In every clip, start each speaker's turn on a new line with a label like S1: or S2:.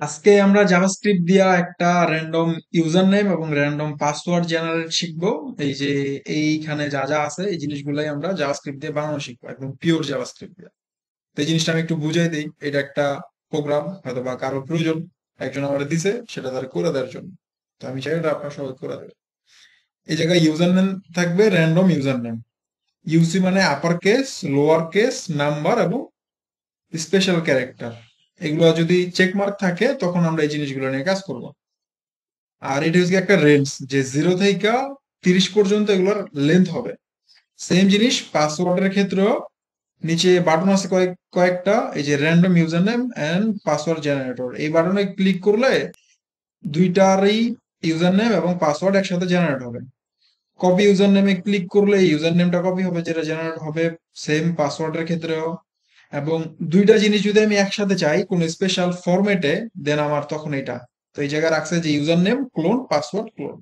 S1: আজকে আমরা জাভাস্ক্রিপ্ট দিয়া একটা র্যান্ডম ইউজার নেম এবং র্যান্ডম পাসওয়ার্ড জেনারেট শিখব। এই যে এইখানে যা যা আছে, এই জিনিসগুলাই আমরা জাভাস্ক্রিপ্ট দিয়ে বানানো শিখব, একদম পিওর জাভাস্ক্রিপ্ট দিয়ে। তো এই জিনিসটা আমি একটু বুঝাই দিই, এটা একটা প্রোগ্রাম হয়তো বা কারও প্রয়োজন, একজন আমার দিছে, সেটা তার করে দেওয়ার জন্য। তো আমি চাই এটা আপনার সবাই করে দেবে। এই জায়গায় ইউজার নেম থাকবে র্যান্ডম ইউজার নেম ইউসি মানে upper case lower case number এবং স্পেশাল ক্যারেক্টার এগুলো যদি চেক মার্ক থাকে, তখন আমরা এই জিনিসগুলো নিয়ে কাজ করব। আর এটা হচ্ছে একটা রেঞ্জ যে জিরো থেকে তিরিশ পর্যন্ত এগুলোর লেন্থ হবে। সেম জিনিস পাসওয়ার্ডের ক্ষেত্রেও নিচে বাটন আছে কয়েক, কয়েকটা, এই যে random user name and password generator এই বাটনে ক্লিক করলে দুইটারই ইউজার নেম এবং পাসওয়ার্ড একসাথে জেনারেট হবে। কপি ইউজার নেমে ক্লিক করলে ইউজার নেমটা কপি হবে, যেটা জেনারেট হবে সেম পাসওয়ার্ডের ক্ষেত্রেও। এবং দুইটা জিনিস যদি আমি একসাথে চাই কোন স্পেশাল ফরম্যাটে দেন আমার তখন এটা। তো এই জায়গায় রাখছে যে user name clone password clone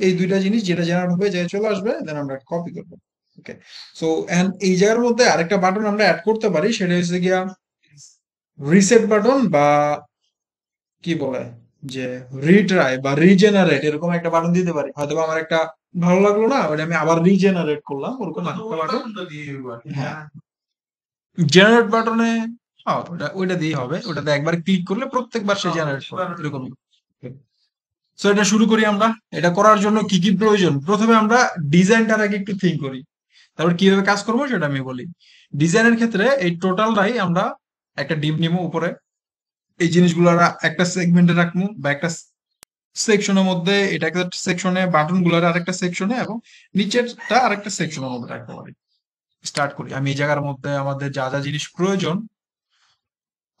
S1: এই দুইটা জিনিস যেটা জেনারেট হবে যে চলে আসবে দেন আমরা কপি করব। ওকে সো এন্ড এই জায়গার মধ্যে আরেকটা বাটন আমরা অ্যাড করতে পারি সেটা হচ্ছে গিয়া রিসেট বাটন বা কি বলে? যে রিট্রাই বা রিজেনারেট এরকম একটা বাটন দিতে পারি। হয়তো আমার একটা ভালো লাগল না ওটা আমি আবার রিজেনারেট করলাম ওরকম একটা বাটন হ্যাঁ। জেনারেট বাটনে ওটা ওইটা দিয়ে হবে। ওটাতে একবার ক্লিক করলে প্রত্যেকবার সে জেনারেট করবে এরকম। সো এটা শুরু করি আমরা। এটা করার জন্য কি কি প্রয়োজন? প্রথমে আমরা ডিজাইনটার আগে একটু থিঙ্ক করি। তারপর কীভাবে কাজ করব সেটা আমি বলি। ডিজাইনের ক্ষেত্রে এই টোটালটাই আমরা একটা ডিপ নিবো উপরে। এই জিনিসগুলো একটা সেগমেন্টে রাখব বা একটা সেকশনের মধ্যে এটা একটা সেকশনে বাটনগুলার আরেকটা সেকশনে এবং নিচেরটা আরেকটা সেকশনের মধ্যে রাখতে পারি স্টার্ট করি। আমি এই জায়গার মধ্যে আমাদের যা যা জিনিস প্রয়োজন,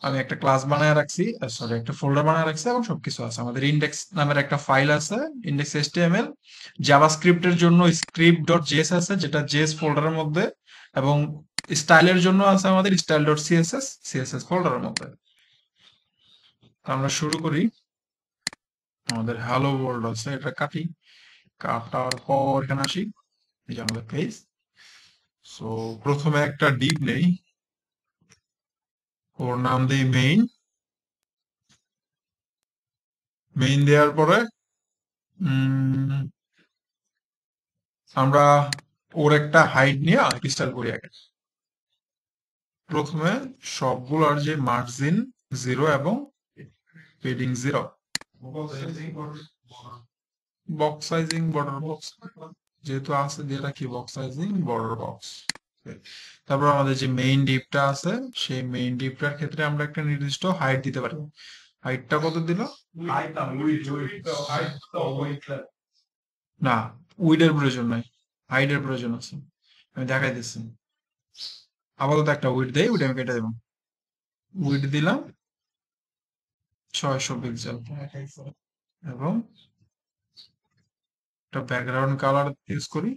S1: আমি একটা ক্লাস বানায় রাখছি সরি একটা ফোল্ডার বানায় রাখছি এবং সবকিছু আছে। আমাদের ইন্ডেক্স নামের একটা ফাইল আছে ইন্ডেক্স এসটিএমএল জাভাস্ক্রিপ্টের জন্য স্ক্রিপ্ট ডট জেস আছে, যেটা জেস ফোল্ডারের মধ্যে, এবং স্টাইলের জন্য আছে আমাদের স্টাইল ডট সিএসএস সিএসএস ফোল্ডারের মধ্যে আমরা শুরু করি। আমাদের হ্যালো ওয়ার্ল্ড আছে, এটা কাটি। কাটার পর এখানে আসি। এই যে আমাদের পেজ সো প্রথমে একটা ডিপ নেই। ওর নাম দেই মেইন মেইন দেওয়ার পরে আমরা ওর একটা হাইট নিয়ে স্টাইল করি আগে। প্রথমে সবগুলোর যে মার্জিন জিরো এবং padding zero box sizing border box যেহেতু আছে যেটা কি বক্স সাইজিং বর্ডার বক্স তারপর আমাদের যে মেইন ডিপটা আছে সেই মেইন ডিপটার ক্ষেত্রে আমরা একটা নির্দিষ্ট হাইট দিতে পারি। হাইটটা কত দিল? না উইডের প্রয়োজন নাই। হাইটের প্রয়োজন আছে। আমি দেখাই দিচ্ছি। আপাতত একটা উইড দেয় উইড আমি কেটে দেবো। উইড দিলাম। ছয়শো পিক্সেল এবং একটা ব্যাকগ্রাউন্ড কালার ইউজ করি।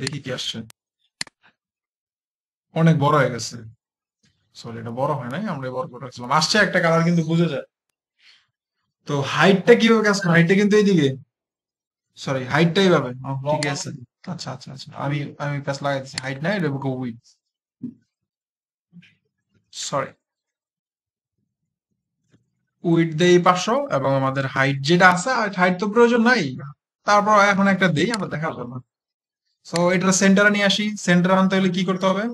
S1: দেখি কি আসছে। অনেক বড় হয়ে গেছে। সরি এটা বড় হয় নাই আমরা বড় করে রাখছিলাম। আসছে একটা কালার কিন্তু বুঝে যায়। তো হাইটটা কীভাবে কাজ করে? হাইটটা কিন্তু এইদিকে। সরি হাইটটা এইভাবে। ঠিক আছে। আচ্ছা আচ্ছা আচ্ছা। আমি আমি প্যাস লাগাই দিচ্ছি হাইট নাই এটা উইথ সরি উইথ দেই পাঁচশো এবং আমাদের হাইট যেটা আছে হাইট তো প্রয়োজন নাই। তারপর এখন একটা দেই, আমরা দেখা যাবে সো এটা সেন্টারে নিয়ে আসি। সেন্টার আনতে হলে কি করতে হবে?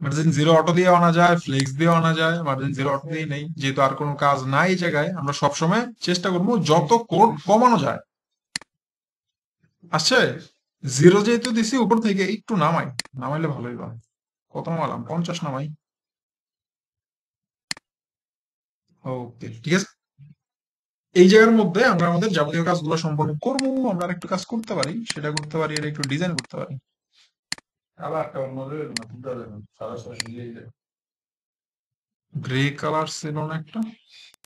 S1: মার্জিন জিরো অটো দিয়ে আনা যায় ফ্লেক্স দিয়ে আনা যায়। মার্জিন জিরো অটো দিয়ে নেই। যেহেতু আর কোনো কাজ নাই এই জায়গায়, আমরা সবসময় চেষ্টা করব যত কোড কমানো যায়। আসছে? জিরো যেহেতু দিছি, উপর থেকে একটু নামাই। নামাইলে ভালোই হয়। কত নামালাম? পঞ্চাশ নামাই। ওকে ঠিক আছে। এই জায়গার মধ্যে আমরা আমাদের যাবতীয় কাজগুলো সম্পন্ন করব আমরা একটু কাজ করতে পারি সেটা করতে পারি এটা একটু ডিজাইন করতে পারি। গ্রে কালার ছিল না একটা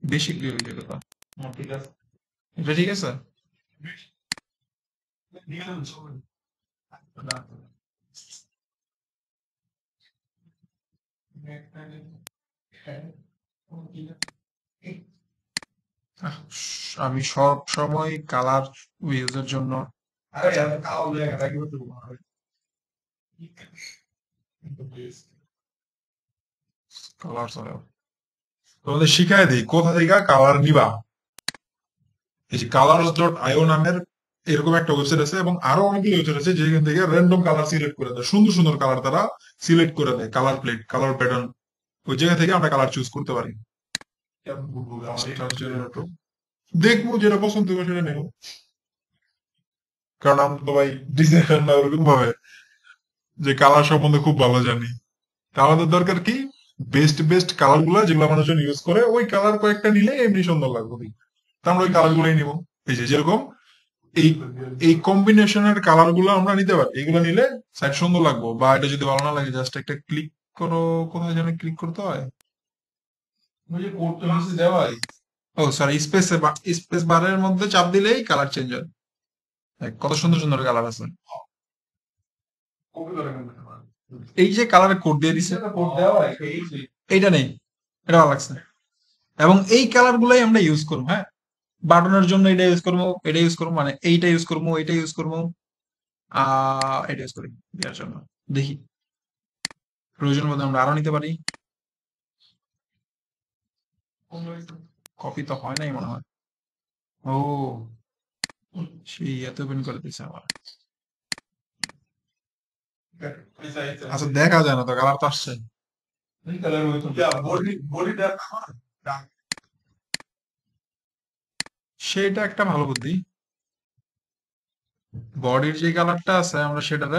S1: বেশি গ্রে হয়ে যাবে এটা ঠিক আছে? আমি সব সময় কালার ইউজের জন্য কালার তোমাদের শিখাই দিই, কোথা থেকে কালার নিবা? এই যে কালার্স ডট আইও নামের এরকম একটা ওয়েবসাইট আছে এবং আরও অনেকগুলো ওয়েবসাইট আছে যেখান থেকে র্যান্ডম কালার সিলেক্ট করে দেয়। সুন্দর সুন্দর কালার তারা সিলেক্ট করে দেয় কালার প্লেট কালার প্যাটার্ন ওই জায়গা থেকে আমরা কালার চুজ করতে পারি। দেখব যেটা পছন্দ হবে সেটা নেব। কারণ আমরা তো ভাই ডিজাইনার না, ওরকম ভাবে যে কালার সম্বন্ধে খুব ভালো জানি। তা আমাদের দরকার কি? বেস্ট বেস্ট কালারগুলো যেগুলো মানুষজন ইউজ করে, ওই কালার কয়েকটা নিলে এমনি সুন্দর লাগবে। তা আমরা ওই কালার গুলোই নিবো। এই যে যেরকম এই এই কম্বিনেশনের কালারগুলো আমরা নিতে পারি। এগুলো নিলে সাইড সুন্দর লাগবো। বা এটা যদি ভালো না লাগে জাস্ট একটা ক্লিক করো, কোথায় যেন ক্লিক করতে হয়। ও সরি স্পেস বারের মধ্যে চাপ দিলেই কালার চেঞ্জ হয়। কত সুন্দর সুন্দর কালার আছে। এই যে কালারের কোড দিয়ে দিছে, এইটা নেই, এটা ভালো লাগছে এবং এই কালার গুলাই আমরা ইউজ করব হ্যাঁ? বাটনের জন্য এটা ইউজ করব, এটা ইউজ করব মানে এইটা ইউজ করব এটা ইউজ করব, আহ, এটা ইউজ করি, দেওয়ার জন্য। দেখি। প্রয়োজন মধ্যে আমরা আরও নিতে পারি। কপি তো হয় নাই মনে হয়। ও সেই এত ওপেন করে দিচ্ছে আমার আচ্ছা দেখা যায় না তো কালার তো আসছে। সেটা একটা ভালো বুদ্ধি। বডির যে কালারটা আছে আমরা সেটাতে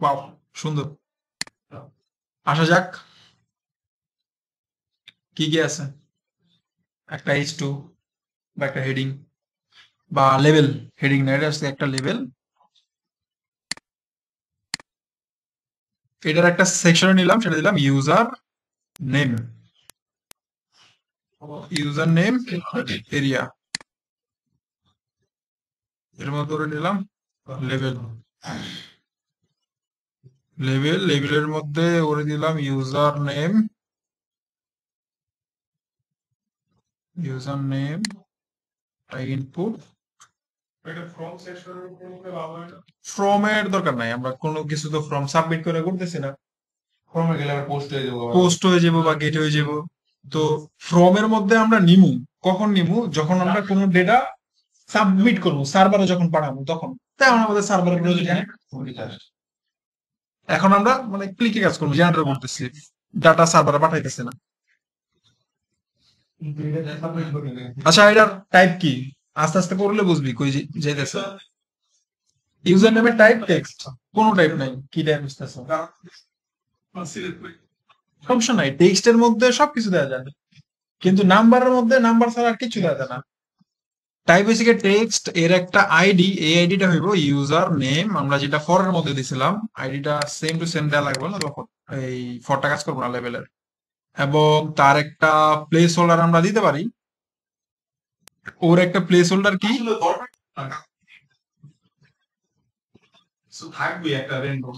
S1: ওয়াও সুন্দর। আসা যাক। কি কি আছে? একটা এইচ টু বা একটা হেডিং বা লেভেল হেডিং না, এটা একটা লেভেল এটার একটা সেকশনে নিলাম, সেটা দিলাম user name user name area এর মধ্যে নিলাম লেভেল লেভেল লেভেলের মধ্যে ওরে দিলাম user name user name input from এর দরকার নাই আমরা কোনো কিছু তো ফ্রম সাবমিট করে করতেছি না।
S2: ফর্মে গেলে আবার পোস্ট হয়ে যাব
S1: পোস্ট হয়ে যাব বা গেট হয়ে যাব। তো ফ্রম এর মধ্যে আমরা নিমু। কখন নিমু? যখন আমরা কোনো ডেটা সাবমিট করব সার্ভারে যখন পাঠাবো তখন। তাই আমাদের সার্ভারের প্রয়োজন। এখন আমরা মানে ক্লিকে কাজ করব জেনারেটর করতেছি। ডাটা সার্ভারে পাঠাইতেছে না। আচ্ছা এটার টাইপ কি? আস্তে আস্তে করলে বুঝবি কই যাইতেছে ইউজার নেমের টাইপ টেক্সট কোনো টাইপ নাই। কি টাইপ বুঝতেছ? সমস্যা নাই। টেক্সটের মধ্যে সবকিছু দেওয়া যায় কিন্তু নাম্বারের মধ্যে নাম্বার ছাড়া আর কিছু দেওয়া যায় না। টাইপ হয়েছে কি টেক্সট এর একটা আইডি এই আইডিটা হইব ইউজার নেম আমরা যেটা ফরের মধ্যে দিছিলাম আইডিটা সেম টু সেম দেওয়া লাগবে না এই ফরটা কাজ করব না লেভেলের এবং তার একটা প্লেস হোল্ডার আমরা দিতে পারি। ওর একটা প্লেস হোল্ডার কি?
S2: থাকবে একটা রেন্ডম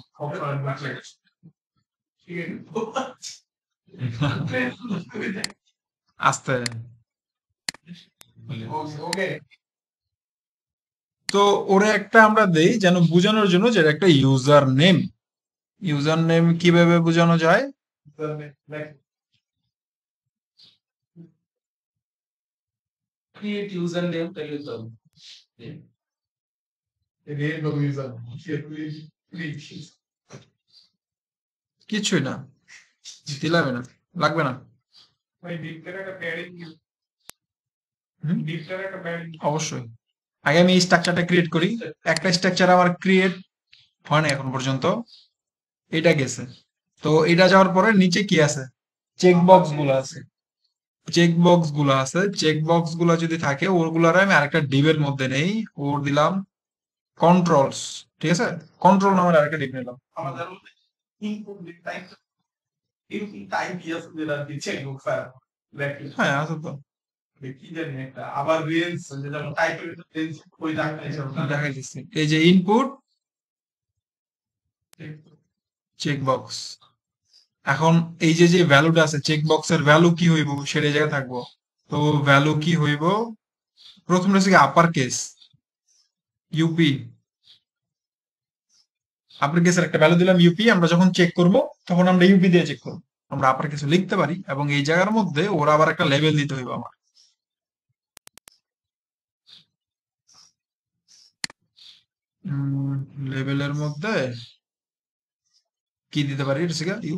S1: আস্তে। তো ওরে একটা আমরা দেই যেন বোঝানোর জন্য যে একটা ইউজার নেম ইউজার নেম কীভাবে বোঝানো যায়?
S2: ক্রিয়েট ইউজার তাহলে তো
S1: কিছুই না। দিলাবে না। লাগবে না
S2: ভাই ডিপটার একটা প্যাডিং
S1: হুম?
S2: ডিপটার একটা প্যাডিং
S1: অবশ্যই। আগে আমি এই স্ট্রাকচারটা ক্রিয়েট করি। একটা স্ট্রাকচার আমার ক্রিয়েট হয় না এখন পর্যন্ত। এটা গেছে। তো এটা যাওয়ার পরে নিচে কি আছে? চেক বক্সগুলো আছে। চেক বক্সগুলো আছে। চেক বক্সগুলো যদি থাকে ওগুলার আমি আরেকটা ডিবের মধ্যে নেই। ওর দিলাম কন্ট্রোলস ঠিক আছে? কন্ট্রোল নামের আরেকটা ডিপ নিলাম। হ্যাঁ আছে তো। এখন এই যে যে ভ্যালুটা আছে চেক বক্সের ভ্যালু কি জায়গায় থাকব। তো ভ্যালু কি প্রথম আপার কেস ইউপি আপার কেসের একটা ভ্যালু দিলাম ইউপি আমরা যখন চেক করব, তখন আমরা ইউপি দিয়ে চেক করব। আমরা আপার কেসে লিখতে পারি এবং এই জায়গার মধ্যে ওরা আবার একটা লেভেল দিতে হইব আমার। লেভেলের মধ্যে কি দিতে পারি? হচ্ছে you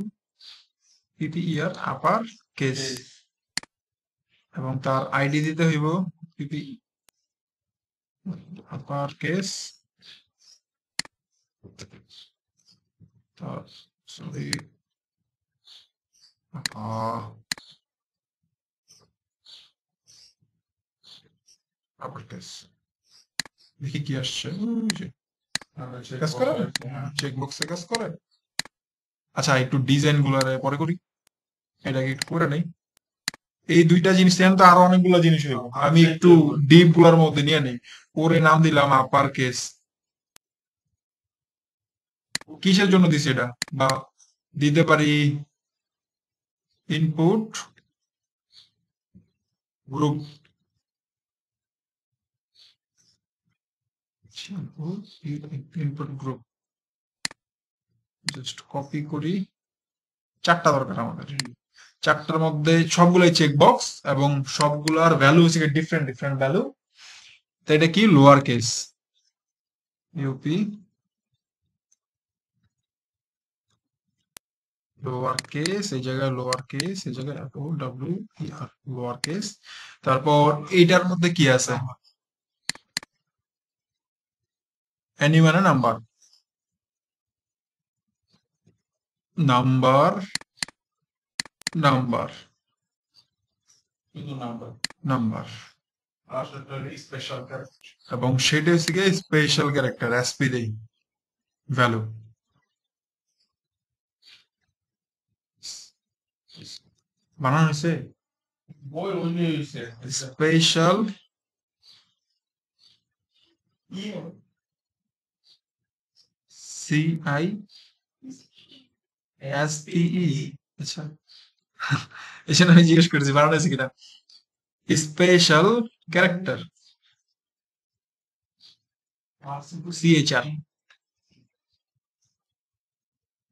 S1: PP year upper case এবং তার আইডি দিতে হইব পিপি আপার কেস তার সরি আপার কেস দেখি কি আসছে। কাজ করে? চেক বক্সে কাজ করে? আচ্ছা একটু ডিজাইন গুলারে পরে করি। এটাকে একটু করে নেই। এই দুইটা জিনিস তো আরও অনেকগুলো জিনিস হইব। আমি একটু ডিপগুলার মধ্যে নিয়ে নেই। ওরে নাম দিলাম আপার কেস কিসের জন্য দিছি এটা? বা দিতে পারি input group input group just copy করি। চারটা দরকার আমাদের চারটার মধ্যে সবগুলাই চেক বক্স এবং সবগুলার ভ্যালু হচ্ছে ডিফারেন্ট ডিফারেন্ট ভ্যালু তো এটা কি? Lower case UP lower case এই জায়গায় লোয়ার কেস এই জায়গায় ডাব্লিউ আর লোয়ার কেস তারপর এইটার মধ্যে কি আছে? অ্যানি মানে নাম্বার নাম্বার নাম্বার
S2: শুধু নাম্বার
S1: নাম্বার
S2: আর সেটা স্পেশাল
S1: এবং সেটা হচ্ছে গিয়ে স্পেশাল ক্যারেক্টার এসপি দেই ভ্যালু বানানো হয়েছে?
S2: বই অন্য হয়েছে।
S1: Special C I S P E আচ্ছা। এখানে আমি জিজ্ঞেস করেছি, বানানো কিনা? Special character C H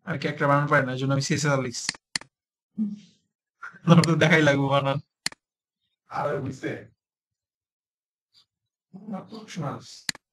S1: R character বানানো পারে না এই জন্য আমি সিএসআর লিখছি। দেখাই লাগবো বানান।
S2: আর বুঝছে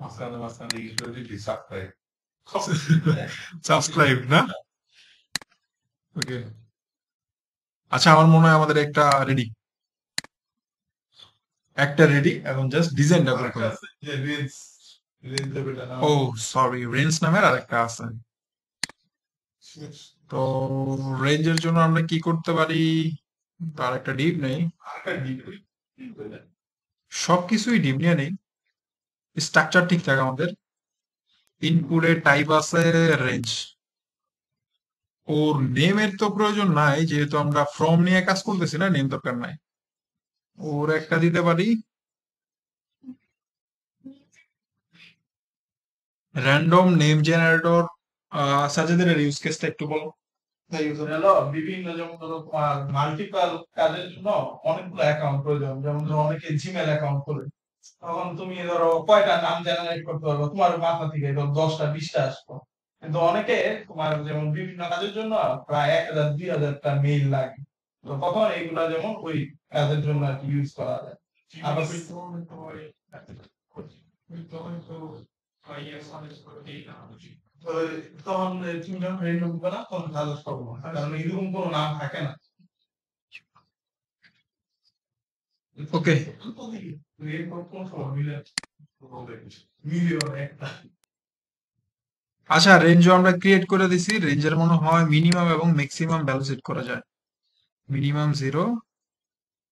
S1: স্যাটিসফ্যাকশন
S2: মাঝখানে মাঝখানে ইউটিলিটি সাবস্ক্রাইব
S1: সাবস্ক্রাইব না ওকে আচ্ছা আমার মনে হয় আমাদের একটা রেডি একটা রেডি এখন জাস্ট ডিজাইনটা করে ফেলো।
S2: যে রেঞ্জ রেঞ্জ লেভেলটা না
S1: ও সরি রেঞ্জ নামের আরেকটা আছে তো রেঞ্জের জন্য আমরা কি করতে পারি তার একটা ডিপ নেই সবকিছুই ডিপ নিয়ে নেই স্ট্রাকচার ঠিক থাকে আমাদের। ইনপুটের টাইপ আছে রেঞ্জ ওর নেমের তো প্রয়োজন নাই, যেহেতু আমরা ফ্রম নিয়ে কাজ করতেছি না নেম দরকার নাই। ওর একটা দিতে পারি। র্যান্ডম নেম জেনারেটর সাজেদের ইউজ কেসটা একটু বলো।
S2: বিভিন্ন যেমন ধরো মাল্টিপল কাজের জন্য অনেকগুলো অ্যাকাউন্ট প্রয়োজন। যেমন ধরো, অনেকে জিমেল অ্যাকাউন্ট করে। তখন তুমি ধরো কয়টা নাম জেনারেট করতে পারবে? তোমার মাথা থেকে ধরো দশটা বিশটা আসতো। কিন্তু অনেকে তোমার যেমন বিভিন্ন কাজের জন্য প্রায় এক হাজার দুই হাজারটা মেইল লাগে। তো তখন এইগুলা যেমন ওই কাজের জন্য আর কি ইউজ করা যায়। আবার তখন তুমি যখন রেন্ডম করবে না তখন কারণ এরকম কোনো নাম থাকে না।
S1: ওকে
S2: মিলে একটা।
S1: আচ্ছা রেঞ্জও আমরা ক্রিয়েট করে দিছি। রেঞ্জের মনে হয় মিনিমাম এবং ম্যাক্সিমাম ভ্যালু সেট করা যায়। মিনিমাম জিরো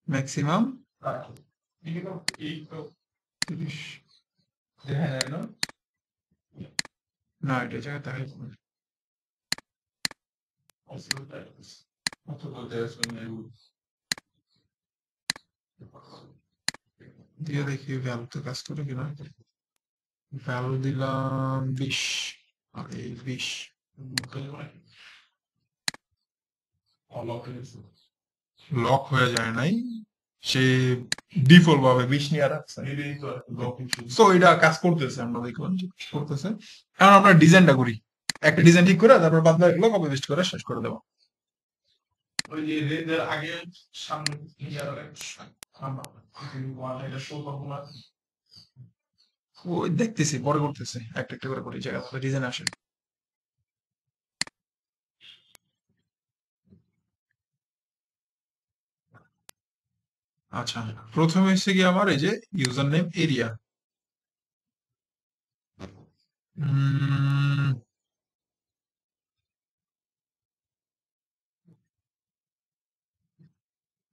S1: ম্যাক্সিমাম
S2: না?
S1: না এটা জায়গায় তাহলে দিয়ে দেখি ভ্যালুতে কাজ করে কিনা। ভ্যালু দিলাম বিশ। আর এই বিশ লক হয়ে যায় নাই। সে ডিফল্ট ভাবে বিশ নিয়ে রাখছে তো এটা কাজ করতেছে আমরা দেখলাম যে করতেছে। এখন আমরা ডিজাইনটা করি। একটা ডিজাইন ঠিক করে তারপর বাদ বাকিগুলো কপি পেস্ট করে শেষ করে দেবো।
S2: ওই যে আগে সামনে
S1: দেখতেছি পরে করতেছে। একটা একটা করে করি, জায়গা ডিজাইন আসে। আচ্ছা প্রথমে এসে কি আমার এই যে ইউজার নেম এরিয়া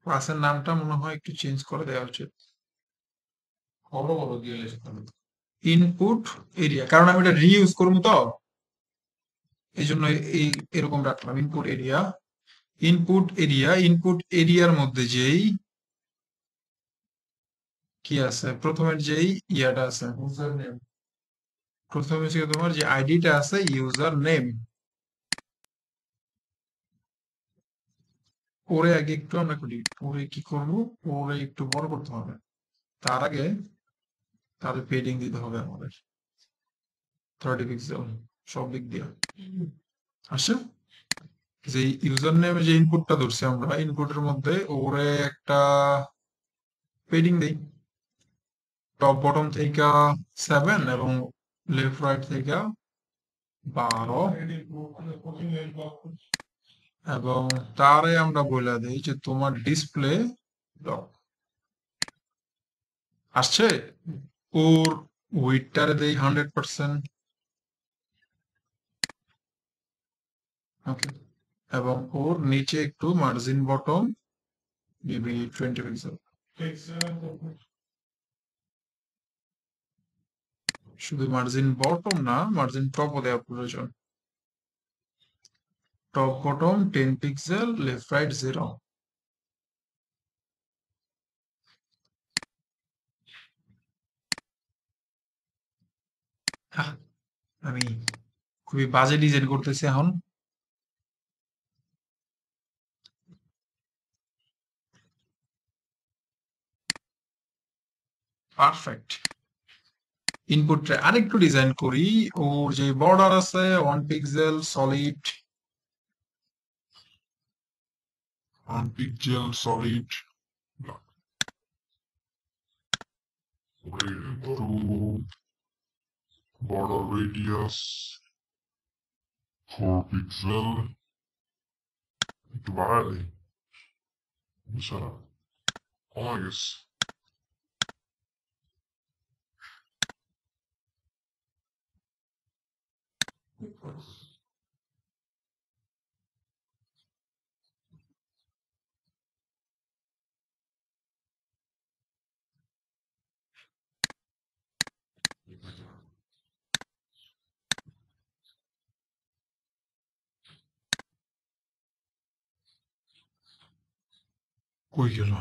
S1: ক্লাসের নামটা মনে হয় একটু চেঞ্জ করে দেওয়া উচিত। ইনপুট এরিয়া কারণ আমি এটা রিইউজ করব তো। এই জন্য এই, এরকম রাখলাম input area input area input এরিয়ার মধ্যে যেই কি আছে? প্রথমের যেই ইয়াটা আছে
S3: ইউজার নেম
S1: প্রথমে তোমার যে আইডিটা আছে ইউজার নেম পরে আগে একটু আমরা করি, পরে কি করব? পরে একটু বড় করতে হবে। তার আগে তাহলে পেডিং দিতে হবে আমাদের। থার্টি পিক্সেল সব দিক দিয়ে। আসে যে ইউজার নেমে যে ইনপুটটা ধরছি আমরা ইনপুটের মধ্যে ওরে একটা পেডিং দেই। টপ বটম থেকে সেভেন এবং লেফট রাইট থেকে বারো। এবং তারে আমরা বলে দিই যে তোমার ডিসপ্লে আসছে? ওর ওয়েটটারে দেই হান্ড্রেড পার্সেন্ট ওকে এবং ওর নিচে একটু margin bottom maybe twenty pixel শুধু মার্জিন বটম না মার্জিন টপও দেওয়া প্রয়োজন। Top bottom ten pixel left right zero আমি খুবই বাজে ডিজাইন করতেছি এখন। পারফেক্ট ইনপুটটা আরেকটু ডিজাইন করি। ওর যে বর্ডার আছে one pixel solid
S3: and big gel solid block. We'll border radius 4 pixel divided. Shut up. August. Because. কমে গেছে
S1: কই গেল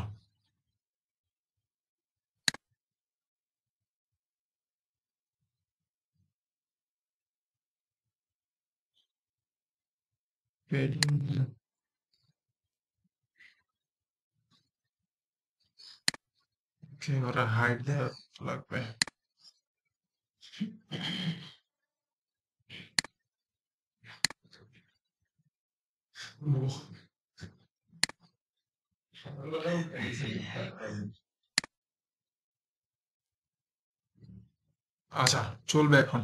S1: Padding. ওকে ওরা হাইট দেওয়া লাগবে আচ্ছা চলবে এখন।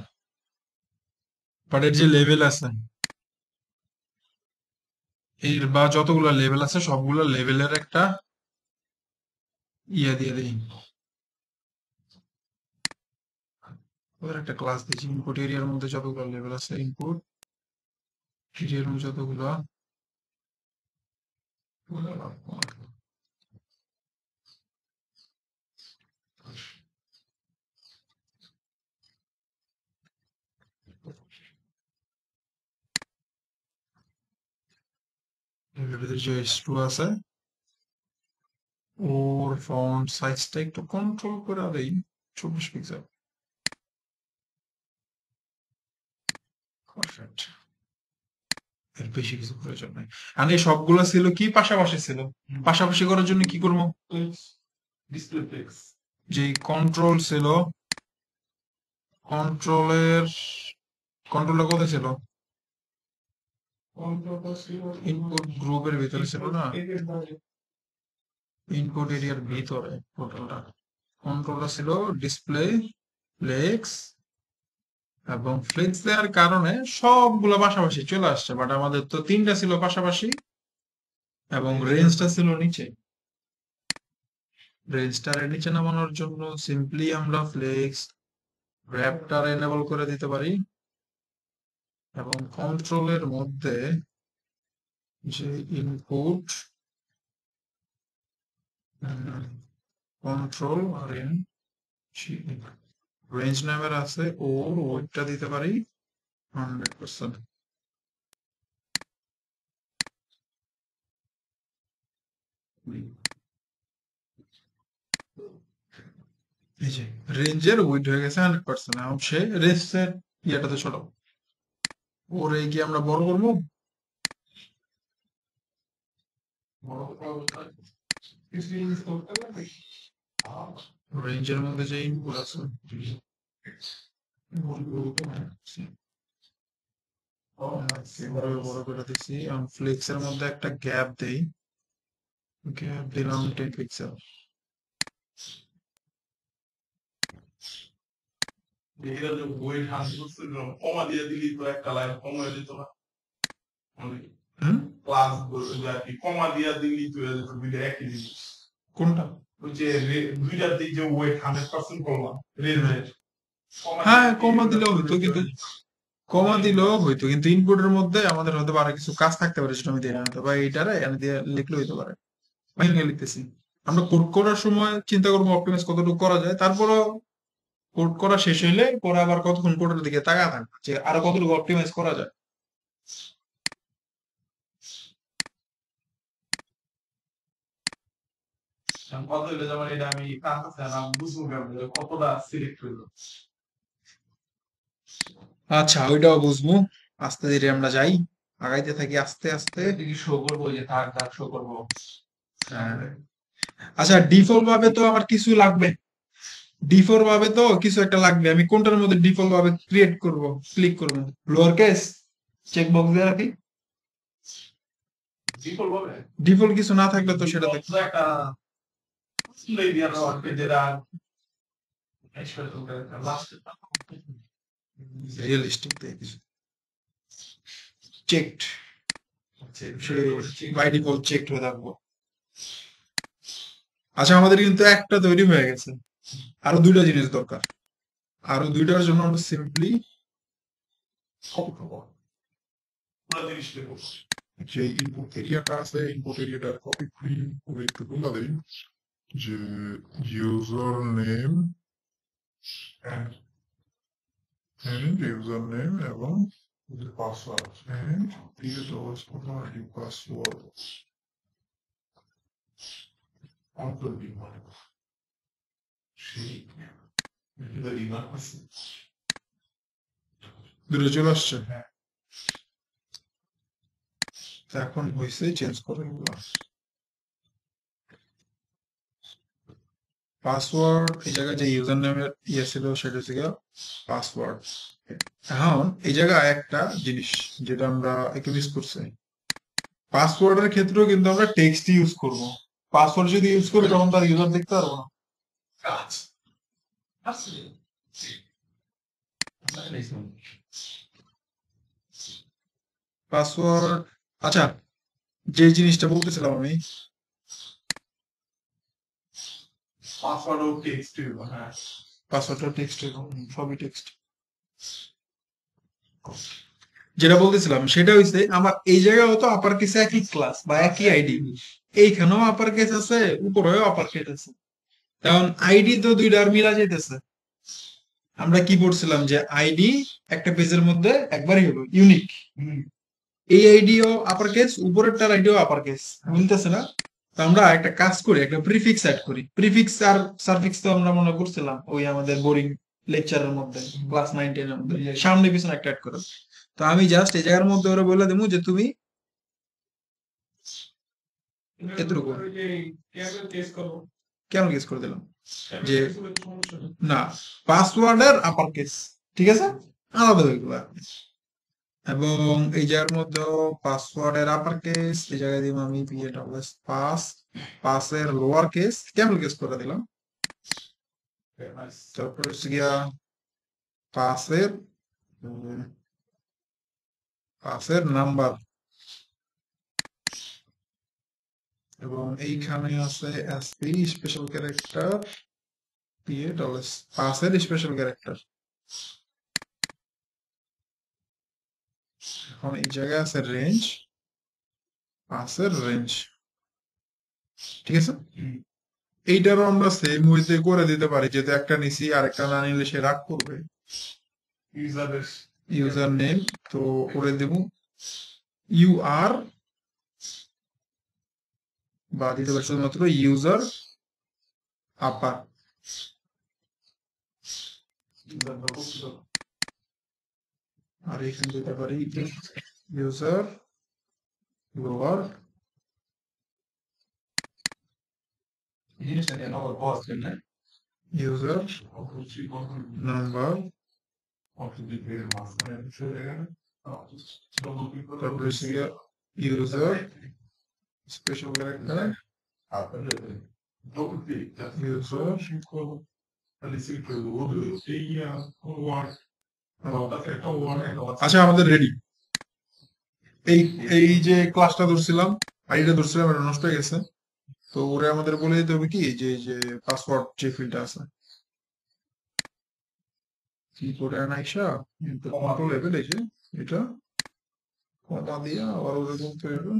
S1: বাট যে লেভেল আছে, এর বা যতগুলা লেভেল আছে, সবগুলা লেভেলের একটা ইয়ে দিয়ে দিই। ওদের একটা ক্লাস দিয়েছি ইনপুট এরিয়ার মধ্যে যতগুলো লেভেল আছে ইনপুট এরিয়ার মধ্যে যতগুলো লেভেলের যে S2 আছে ওর ফন্ট সাইজটা একটু কন্ট্রোল করে দেই চব্বিশ পিক্সেল পারফেক্ট এর বেশি কিছু প্রয়োজন নাই। আর এই সবগুলো ছিল কি পাশাপাশি ছিল? পাশাপাশি করার জন্য কি করব? যে কন্ট্রোল ছিল কন্ট্রোলের কন্ট্রোলটা কোথায় ছিল? ইনপুট গ্রুপের ভিতরে ছিল না? ইনপুট এরিয়ার ভিতরে কন্ট্রোলটা কন্ট্রোলটা ছিল ডিসপ্লে ফ্লেক্স এবং ফ্লেক্স দেওয়ার কারণে সবগুলো পাশাপাশি চলে আসছে বাট আমাদের তো তিনটা ছিল পাশাপাশি এবং রেঞ্জটা ছিল নিচে। রেঞ্জটার নিচে নামানোর জন্য সিম্পলি আমরা ফ্লেক্স র্যাপটার এনেবল করে দিতে পারি। এবং কন্ট্রোলের মধ্যে যে ইনপুট কন্ট্রোল আর ইন রেঞ্জ নামের আছে, ওর ওইটা দিতে পারি হান্ড্রেড পার্সেন্ট এই যে রেঞ্জের উইড হয়ে গেছে হান্ড্রেড পার্সেন্ট এখন সে রেঞ্জের ইয়েটাতে চলো। ওর কি আমরা বড় করব? রেঞ্জের মধ্যে যে ইনপুট আছে বড় করে মধ্যে একটা গ্যাপ দেই। গ্যাপ দিলাম টেন পিক্সেল
S2: যে কমা দিয়ে দিলি তো একটা লাইন কম হয়ে যেত না ক্লাস আর কি কমা দিয়া দিলি তো দুইটা একই জিনিস।
S1: কোনটা?
S2: ওই যে দুইটার দিক যে ওয়েট হান্ড্রেড পার্সেন্ট করলাম রেঞ্জের
S1: হ্যাঁ কমা দিলেও হইতো কিন্তু কমা দিলেও হইতো কিন্তু ইনপুটের মধ্যে আমাদের হয়তো আরও কিছু কাজ থাকতে পারে সেটা আমি দিয়ে না বা এইটারে এনে দিয়ে লিখলে হইতে পারে। ভেঙে লিখতেছি। আমরা কোড করার সময় চিন্তা করব অপটিমাইজ কতটুকু করা যায় তারপরও কোড করা শেষ হইলে পরে আবার কতক্ষণ কোডের দিকে তাকা থাকবে যে আরও কতটুকু অপটিমাইজ করা যায়?
S2: কত হইলে যেমন এটা আমি বুঝব কতটা সিলেক্ট হইল।
S1: আচ্ছা ওইটাও বুঝব। আস্তে ধীরে আমরা যাই। আগাইতে থাকি আস্তে আস্তে।
S2: শো করব যে থাক থাক শো করব।
S1: হ্যাঁ। আচ্ছা ডিফল্ট ভাবে তো আমার কিছু লাগবে। ডিফল্ট ভাবে তো কিছু একটা লাগবে। আমি কোনটার মধ্যে ডিফল্ট ভাবে ক্রিয়েট করব? ক্লিক করব। লোয়ার কেস চেক বক্স দিয়ে রাখি।
S2: ডিফল্ট
S1: কিছু না থাকলে তো সেটা realistic checked by default checked হয়ে থাকব। আচ্ছা আমাদের কিন্তু একটা তৈরি হয়ে গেছে। আরও দুইটা জিনিস দরকার। আরও দুইটার জন্য আমরা সিম্পলি
S3: যে ইনপুট এরিয়াটা আছে ইনপুট এরিয়াটা কপি করে একটু তুলা দেই। যে ইউজার নেম and নেম এবং password and these are the password অন্তর বিমান সেই এটা বিমান আছে
S1: দূরে চলে আসছে?
S2: হ্যাঁ।
S1: এখন হয়েছে চেঞ্জ করে পাসওয়ার্ড এই জায়গায় যে ইউজার নেমের ইয়ে ছিল সেটা হচ্ছে পাসওয়ার্ড এখন এই জায়গায় একটা জিনিস যেটা আমরা একটু মিস করছি। পাসওয়ার্ডের ক্ষেত্রেও কিন্তু আমরা টেক্সট ইউজ করব।
S3: পাসওয়ার্ড যদি ইউজ করি তখন তার ইউজার দেখতে পারব না।
S2: কাজ আছে
S1: পাসওয়ার্ড আচ্ছা যে জিনিসটা বলতেছিলাম আমি
S2: পাসওয়ার্ড ও টেক্সট হ্যাঁ।
S1: পাসওয়ার্ডটা টেক্সট সবই টেক্সট যেটা বলতেছিলাম সেটা হইছে আমার এই জায়গায় তো আপার কেসে একই ক্লাস বা একই আইডি এইখানেও আপার কেস আছে উপরেও আপার কেস আছে। কারণ আইডি তো দুইটার মিলা যাইতেছে। আমরা কি পড়ছিলাম যে আইডি একটা পেজের মধ্যে একবারই হলো ইউনিক এই আইডিও আপার কেস উপরেরটার আইডিও আপার কেস মিলতেছে না? তো আমরা একটা কাজ করি একটা প্রিফিক্স অ্যাড করি। প্রিফিক্স আর সারফিক্স তো আমরা মনে করছিলাম ওই আমাদের বোরিং লেকচারের মধ্যে ক্লাস নাইন টেনের মধ্যে। সামনে পিছনে একটা অ্যাড করো। তো আমি জাস্ট এই জায়গার মধ্যে ওরা বলে দেবো যে তুমি এতটুকু। কেন গেস করে দিলাম? যে- না পাসওয়ার্ডের আপার কেস ঠিক আছে? আলাদা হয়ে গেল। এবং এই জায়গার মধ্যে পাসওয়ার্ডের আপার কেস এই জায়গায় দিব আমি পিএ ডবল পাস পাসের লোয়ার কেস কেমন কেস করে দিলাম? তারপর হচ্ছে গিয়া পাসের পাসের নাম্বার এবং এইখানে আছে SP special character PA double পাসের স্পেশাল ক্যারেক্টার এখন এই জায়গায় আছে রেঞ্জ পাসের রেঞ্জ ঠিক আছে? এইটারও আমরা সেম ওয়েতে করে দিতে পারি যেহেতু একটা নিছি আর একটা না নিলে সে রাগ করবে। ইউজার নেম তো করে দেব। ইউ আর বা দিতে পারি শুধুমাত্র ইউজার আপার আর এখানে দিতে পারি ইউজার লোয়ার
S2: নিয়ে আমার বস
S1: ইউজার তারপরে হচ্ছে গিয়ে ইউজার স্পেশাল ক্যারেক্টার ইউজার আচ্ছা আমাদের রেডি এই এই যে ক্লাসটা ধরছিলাম আইডিটা ধরছিলাম এটা নষ্ট হয়ে গেছে। তো ওরে আমাদের বলে দিতে হবে কি যে যে পাসওয়ার্ড যে ফিল্ডটা আছে। কি করে আনাইসা কন্ট্রোল লেভেল এই যে এটা। কমা দিয়া আবার ওদের বলতে হবে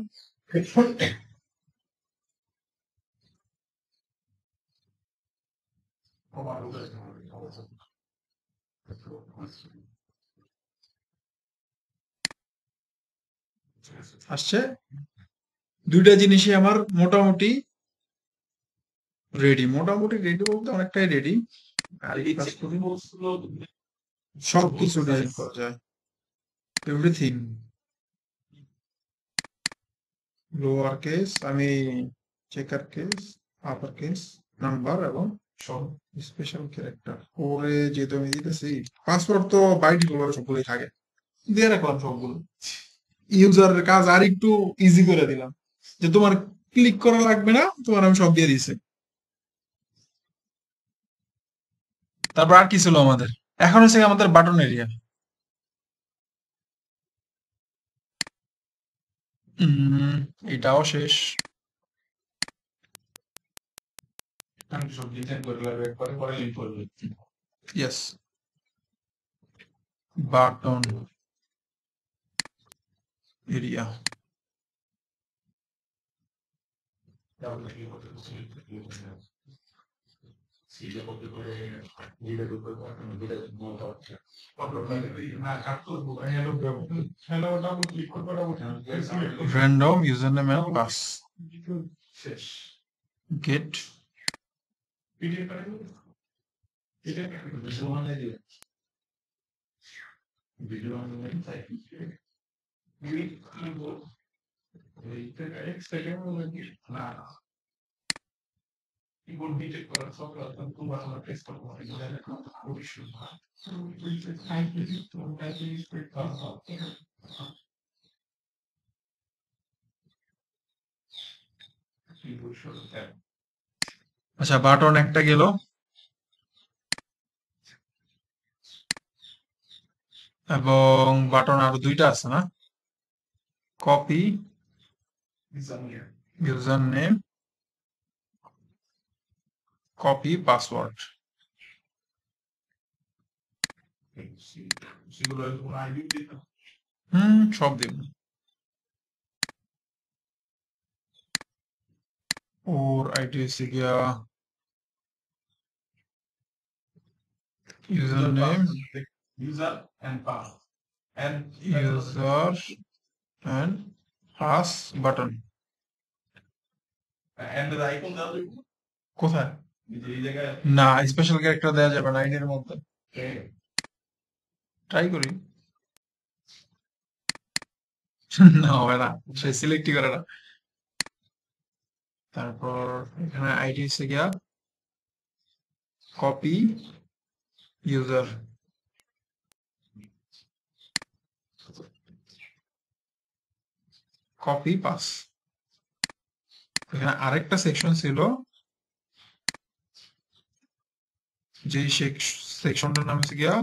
S1: আসছে? দুইটা জিনিসই আমার মোটামুটি রেডি মোটামুটি রেডি বলতে অনেকটাই রেডি আর এই কাজ করি সব কিছু ডিজাইন করা যায়। এভরিথিং লোয়ার কেস আমি checker case upper case number এবং সব স্পেশাল ক্যারেক্টার পরে যেহেতু আমি দিতেছি পাসওয়ার্ড তো বাইটগুলো সবগুলোই থাকে। দিয়ে রাখলাম সবগুলো। ইউজারের কাজ আর একটু ইজি করে দিলাম। যে তোমার ক্লিক করা লাগবে না, তোমার আমি সব দিয়ে দিয়েছি। তারপর আর কি ছিল আমাদের? এখন হচ্ছে আমাদের বাটন এরিয়া এটাও শেষ।
S2: সব ডিজাইন করে লাগবে পরে পরে লিঙ্ক করবে
S1: ইয়েস বাটন এরিয়া
S2: না কাট করব হ্যালো হ্যালো ডাবল ক্লিক করব double
S1: random user name and pass
S2: শেষ
S1: গেট
S2: পিডিএফ পাঠাবো এটা ভিডিও বানাই দিবে ভিডিও বানাই তাই এইটা এক সেকেন্ড লাগে না কিবোর্ড ডিটেক্ট করা সব রাখতাম তোমার আমার টেস্ট করব এটা অবশ্যই থ্যাংক ইউ থ্যাংক ইউ
S1: আচ্ছা বাটন একটা গেল। এবং বাটন আরও দুইটা আছে না? Copy user name copy password
S2: সেগুলো কোনো আইডি দিতে
S1: হুম সব দিব ওর আইডি হচ্ছে গিয়া user name
S2: user and pass and
S1: user and pass button.
S2: And the icon দেওয়া যাবে
S1: কোথায় না স্পেশাল ক্যারেক্টার দেওয়া যাবে না আইডির মধ্যে। ট্রাই করি। না, হবে না। সে সিলেক্টই করে না। তারপর এখানে আইডি হচ্ছে গিয়া কপি ইউজার কপি পাস এখানে আরেকটা সেকশন ছিল যে সেকশনটার নাম হচ্ছে গিয়া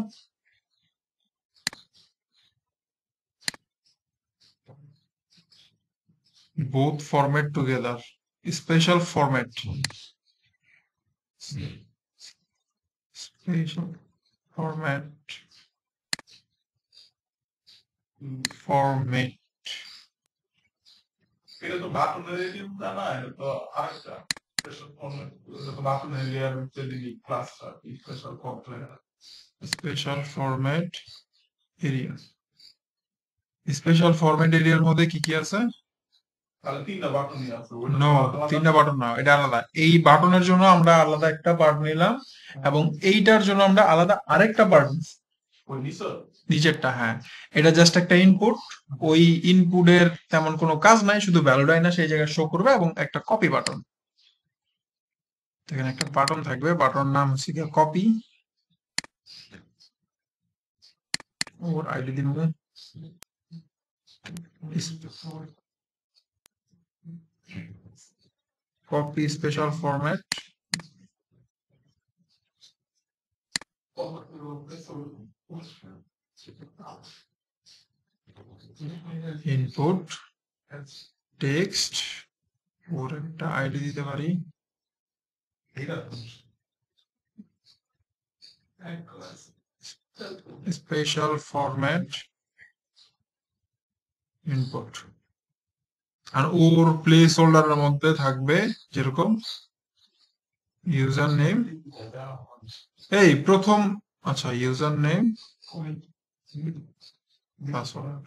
S1: both format together special format special format format
S2: এটা তো বাটনের এরিয়া না তো আরেকটা বাটনের এরিয়ার ভিতরে দিলি ক্লাসটা special format
S1: special format area. Special format এরিয়ার মধ্যে কি কি আছে?
S2: তাহলে তিনটা বাটনই আছে
S1: নো তিনটা বাটন না এটা আলাদা। এই বাটনের জন্য আমরা আলাদা একটা পার্ট নিলাম এবং এইটার জন্য আমরা আলাদা আরেকটা পার্ট নিচেরটা হ্যাঁ। এটা জাস্ট একটা ইনপুট ওই ইনপুটের তেমন কোনো কাজ নাই শুধু ভ্যালুটাই না সেই জায়গায় শো করবে এবং একটা কপি বাটন এখানে একটা বাটন থাকবে। বাটন নাম হচ্ছে গিয়ে কপি ওর আইডি দিব copy special format input text ওর একটা আইডি দিতে পারি। স্পেশাল ফরম্যাট ইনপুট আর ওর প্লেস হোল্ডারের মধ্যে থাকবে যেরকম ইউজার নেম এই প্রথম আচ্ছা ইউজার নেম পাসওয়ার্ড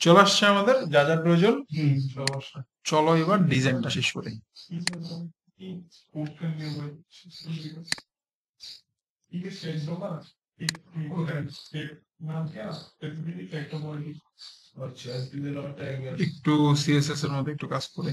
S1: চলে আসছে আমাদের যা যা প্রয়োজন। চলো এবার ডিজাইনটা শেষ করি। একটু সিএসএস এর মধ্যে একটু কাজ করে।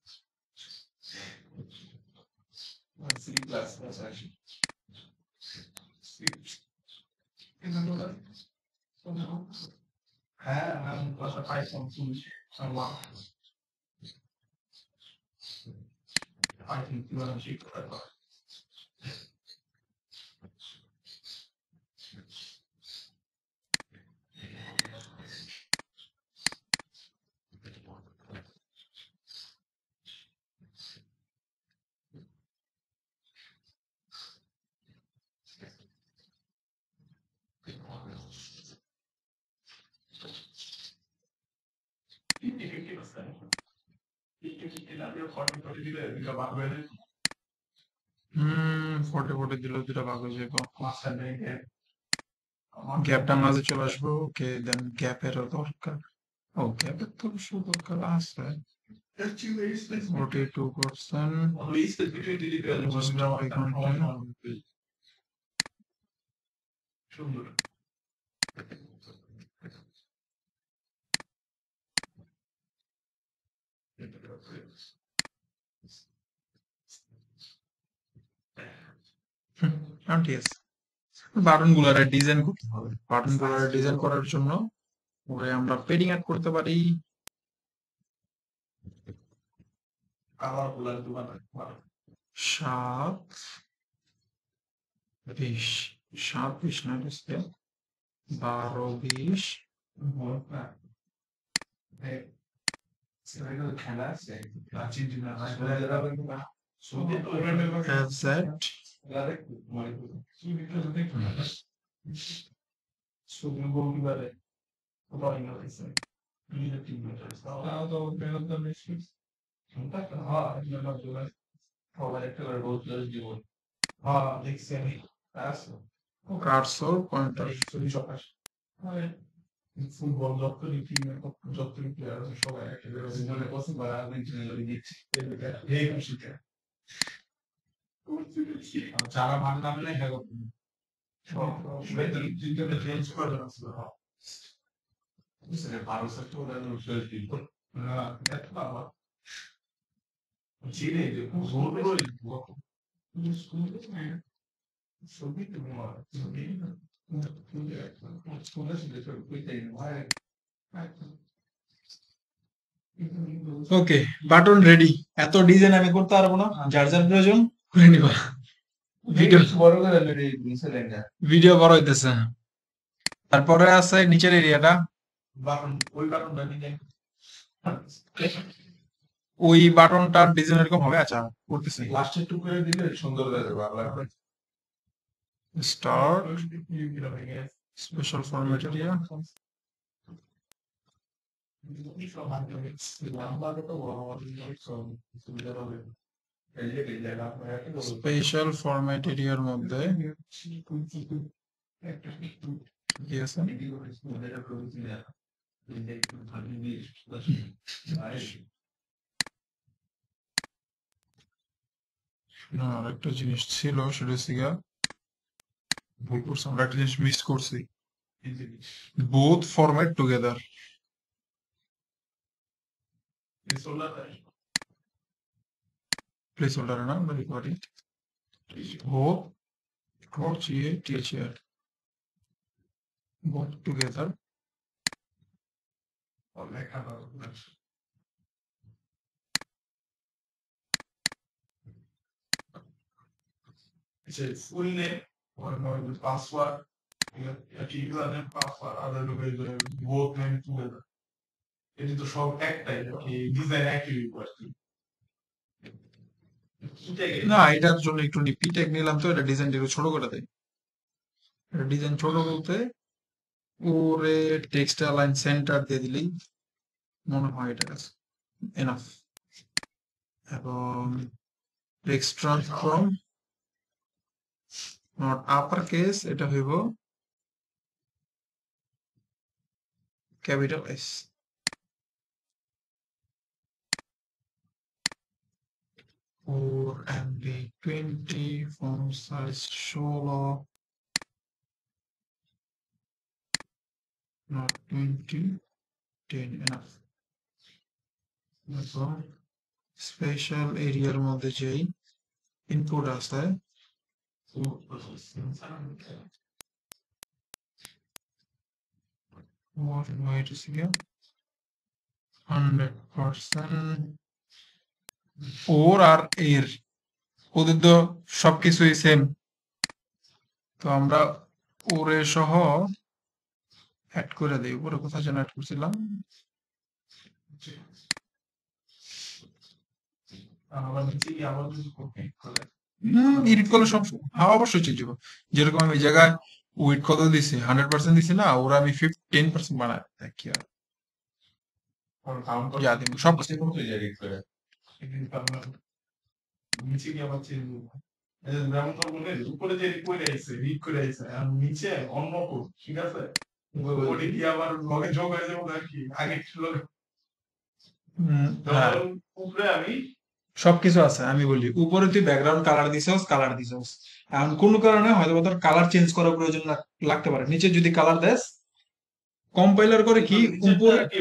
S1: C plus plus actually. Remember that? So now, and
S2: plus a Python tool and one. Python 2 and G,
S1: whatever. Hmm forty forty দিলে দুটা ভাগ হয়ে যাবে
S2: মাঝখানে gap।
S1: গ্যাপটা মাঝে চলে আসব ওকে দেন গ্যাপেরও দরকার। ও গ্যাপের তো অবশ্য দরকার আছে। ফোর্টি টু পার্সেন্ট
S2: only
S1: ঠিক আছে। বাটনগুলার ডিজাইন করতে হবে বাটনগুলার ডিজাইন করার জন্য ওরে আমরা পেডিং অ্যাড করতে পারি।
S2: কালারগুলার
S1: সাত বিশ সাত বিশ না ডিসপ্লে বারো বিশ
S2: খেলা আছে।
S1: কার্সর পয়েন্টার
S2: ফুটবল যত টিমের যত প্লেয়ার আছে সবাই একেবারে মনে পছন্দ করে আর্জেন্টিনা দিচ্ছে এই খুশিতে যারা তোমার ছবি
S1: ওকে বাটন রেডি এত ডিজাইন আমি করতে পারব না। যার যার প্রয়োজন। করে। নিবা ভিডিও
S2: বড় করে
S1: ভিডিও বড় হইতেছে। তারপরে আছে নিচের এরিয়াটা
S2: ওই বাটনটা
S1: বাটনটার ডিজাইন এরকম হবে আচ্ছা করতেছি।
S2: লাস্টে একটু করে দিলে সুন্দর লাগে ভালো
S1: start special format area special format এরিয়ার মধ্যে কি আছে না আরেকটা জিনিস ছিল, সেটা হচ্ছে গিয়া ভুল করছি, আমরা একটা জিনিস মিস করছি। Both format together placeholder না আমরা লিখতে পারি both dot GA THR both together
S2: full name or no, the password, a username, password, other together, both name together. It is এটি তো সব একটাই ডিজাইন একই রিকোয়েস্ট
S1: না, এটার জন্য একটু পিটেক নিলাম তো, এটা ডিজাইন একটু ছোট করে দেয় ডিজাইন ছোট বলতে ওরে টেক্সট লাইন সেন্টার দিয়ে দিলেই মনে হয় এটা এনাফ এবং text transform not upper case এটা হইব capital S four MB twenty font size ষোলো not twenty ten enough তারপর স্পেশাল এরিয়ার মধ্যে যেই ইনপুট আছে what wait a second hundred percent ওর আর এর। ওদের তো সবকিছুই সেম তো আমরা ওরে সহ অ্যাড করে দিই। উপরে কোথায় যেন অ্যাড করছিলাম। এডিট করলে সব হ্যাঁ অবশ্যই চেঞ্জ হবে। যেরকম আমি জায়গায় উইট কত দিছি? হান্ড্রেড পার্সেন্ট দিছি না ওরা আমি টেন পার্সেন্ট বানায়। দেখ আর সব
S2: লগে যাবে আগে উপরে আমি
S1: সবকিছু আছে, আমি বলি। উপরে তুই ব্যাকগ্রাউন্ড কালার দিছস কালার দিছস। এখন কোন কারণে হয়তো তোর কালার চেঞ্জ করার প্রয়োজন লাগ- লাগতে পারে। নিচে যদি কালার দেস কম্পাইলার করে কি উপরে
S2: কি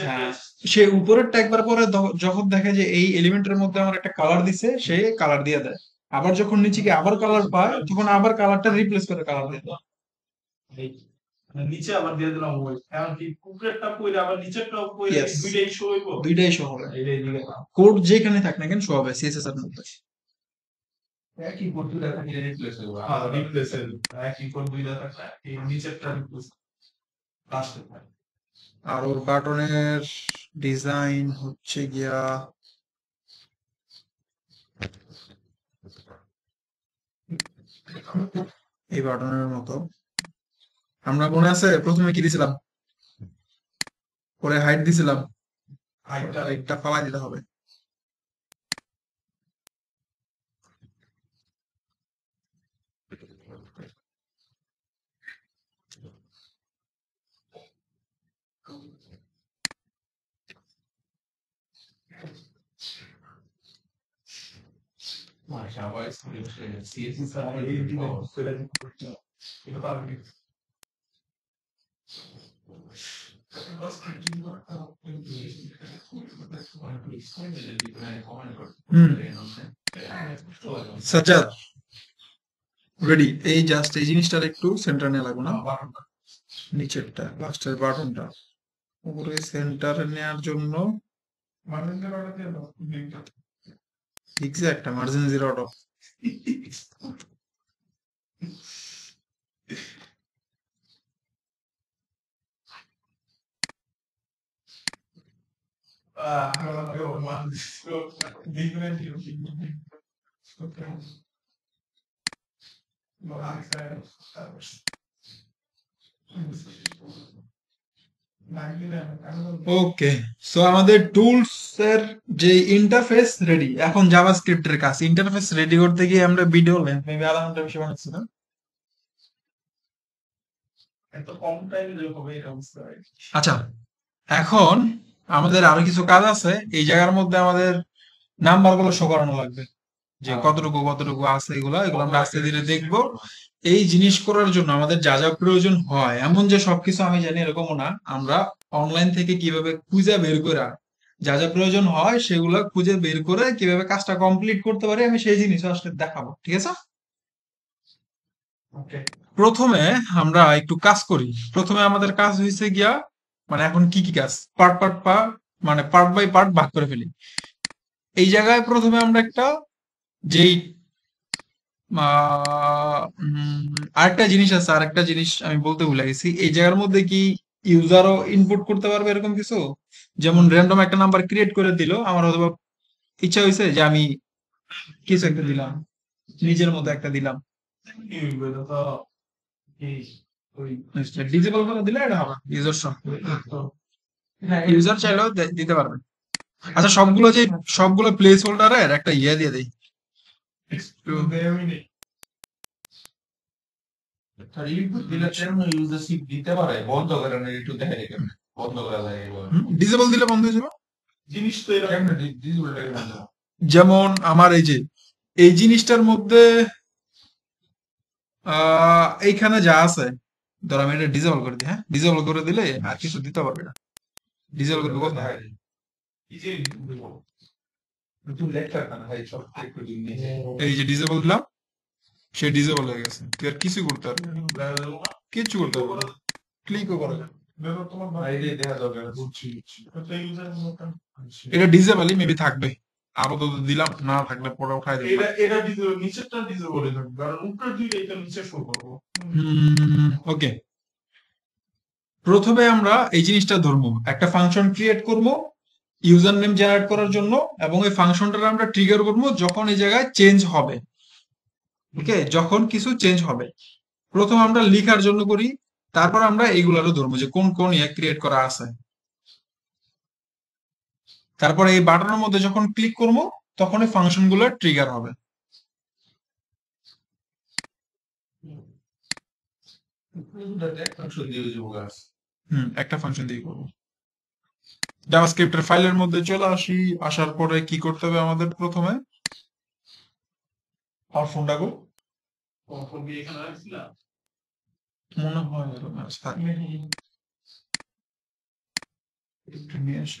S1: হ্যাঁ, সে উপরেরটা একবার পরে যখন দেখে যে এই এলিমেন্টের মধ্যে আমার একটা কালার দিছে সে কালার দিয়ে দেয়। আবার যখন নিচে গিয়ে আবার কালার পায় তখন আবার কালারটা রিপ্লেস করে কালার দিয়ে দেয়।
S2: মানে নিচে আবার দিয়ে দিলাম ওই এখন কি উপরেরটা কইরা আবার দুইটাই শো হইব?
S1: দুইটাই শো হবে। কোড যেখানে থাক না কেন শো হবে সিএসএস এর মধ্যে।
S4: একই কোড দুটা থাকলে রিপ্লেস হইব।
S2: হ্যাঁ রিপ্লেস একই কোড দুইটা থাকলে এই নিচেরটা রিপ্লেস
S1: আর ওর বাটনের ডিজাইন হচ্ছে গিয়া এই বাটনের মতো। আমরা মনে আছে প্রথমে কি দিছিলাম? পরে হাইট দিছিলাম।
S2: হাইটটা
S1: হাইটটা ফালাই দিতে হবে।
S4: সবাই সিএসসি
S2: এই দিকে কইরা দিতে এটা পারবি
S1: হুম। সাজ্জাদ রেডি এই জাস্ট এই জিনিসটার একটু সেন্টার নিয়ে লাগবে না? নিচেরটা লাস্টের বাটনটা। উপরে সেন্টার নেওয়ার জন্য
S2: মানে অর্ডার দিয়ে দাও লিংকটা exact margin zero
S1: okay so আমাদের টুলস এর যে ইন্টারফেস রেডি এখন জাভাস্ক্রিপ্ট এর কাজ। ইন্টারফেস রেডি করতে গিয়ে আমরা ভিডিও লেন্থ মেবি আধা ঘণ্টা বেশি বানাচ্ছি না?
S2: এত কম টাইমে যে হবে এটা
S1: আচ্ছা এখন আমাদের আরও কিছু কাজ আছে। এই জায়গার মধ্যে আমাদের নাম্বারগুলো শো করানো লাগবে। যে কতটুকু কতটুকু আছে এগুলো এগুলো আমরা আস্তে ধীরে দেখব। এই জিনিস করার জন্য আমাদের যা যা প্রয়োজন হয় এমন যে সবকিছু আমি জানি এরকমও না আমরা অনলাইন থেকে কীভাবে খুঁজে বের করা যা যা প্রয়োজন হয় সেগুলো খুঁজে বের করে কীভাবে কাজটা কমপ্লিট করতে পারি আমি সেই জিনিস আসলে দেখাবো ঠিক আছে? প্রথমে আমরা একটু কাজ করি। প্রথমে আমাদের কাজ হয়েছে গিয়া মানে এখন কি কি কাজ? পার্ট পার্ট পা মানে পার্ট বাই পার্ট ভাগ করে ফেলি। এই জায়গায় প্রথমে আমরা একটা যেই আরেকটা জিনিস আছে, আরেকটা জিনিস আমি বলতে ভুলে গেছি। এই জায়গার মধ্যে কি ইউজারও ইনপুট করতে পারবে এরকম কিছু? যেমন র্যান্ডম একটা নাম্বার ক্রিয়েট করে দিল, আমার হয়তো ইচ্ছা হয়েছে যে আমি কিছু একটা দিলাম, নিজের মতো একটা দিলাম। ডিজেবল করে দিলে এটা হবে ইউজার ইউজার চাইলেও দিতে পারবে। আচ্ছা সবগুলো যে সবগুলো প্লেস হোল্ডারের একটা ইয়ে দিয়ে দেই।
S4: বন্ধ করে না একটু দেখা যায় বন্ধ করা যায়
S1: ডিজেবল দিলে বন্ধ হয়ে যাবে?
S2: জিনিস তো এরকম
S1: যেমন আমার এই যে এই জিনিসটার মধ্যে আহ এইখানে যা আছে ধর আমি এটা ডিজেবল করে দিই হ্যাঁ? ডিজেবল করে দিলে আর কিছু দিতে পারবে না। ডিজেবল করবে কোথায়
S2: এই যে
S4: একটু ভাই সব একটু দিন
S1: এই যে ডিজেবল দিলাম সে ডিজেবল হয়ে গেছে। তুই আর কিছু করতে পারবি না। করতে পারবি না। ক্লিকও করে।
S2: এটা
S1: মেবি থাকবে। আপাতত দিলাম না থাকলে পরে উঠাই দেবো।
S2: এটা এটা ডিজে নিচেরটা থাকবে। কারণ উপরের দুইটা এটা নিচে শো করব।
S1: ওকে প্রথমে আমরা এই জিনিসটা ধরবো। একটা ফাংশন ক্রিয়েট করব ইউজার নেম জেনারেট করার জন্য এবং এই ফাংশনটা আমরা ট্রিগার করব যখন এই জায়গায় চেঞ্জ হবে। ওকে যখন কিছু চেঞ্জ হবে। প্রথম আমরা লিখার জন্য করি তারপর আমরা এইগুলারও ধরবো যে কোন কোন ইয়ে ক্রিয়েট করা আছে। তারপর এই বাটনের মধ্যে যখন ক্লিক করব তখন এই ফাংশনগুলো ট্রিগার হবে। একটা ফাংশন দিয়ে করব। জাভাস্ক্রিপ্টের ফাইলের মধ্যে চলে আসি আসার পরে কি করতে হবে আমাদের প্রথমে আর ফোনটা গো
S2: এখানে রাখছিলাম
S1: মনে হয় এরকম আছে। থাক। একটু নিয়ে আসি।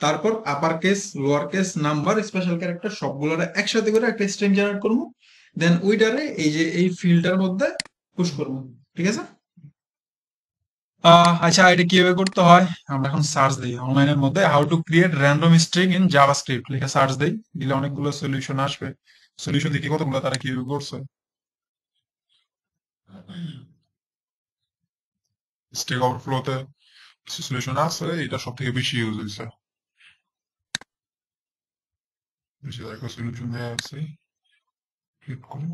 S1: তারপর upper case lower case number special character সবগুলোর একসাথে করে একটা স্ট্রিং জেনারেট করব। দেন ওইটারে এই যে এই ফিল্ডটার মধ্যে পুশ করব, ঠিক আছে? আচ্ছা এটা কীভাবে করতে হয়? আমরা এখন সার্চ দিই। অনলাইনের মধ্যে how to create random string in JavaScript লিখে সার্চ দেই। দিলে অনেকগুলো সলিউশন আসবে। সলিউশন দেখি কতগুলো তারা কীভাবে করছে। স্টেক ওভারফ্লোতে সলিউশন আছে, এটা সব থেকে বেশি ইউজ হয়েছে। বেশি একটা সলিউশন দেওয়া আছে ক্লিক করব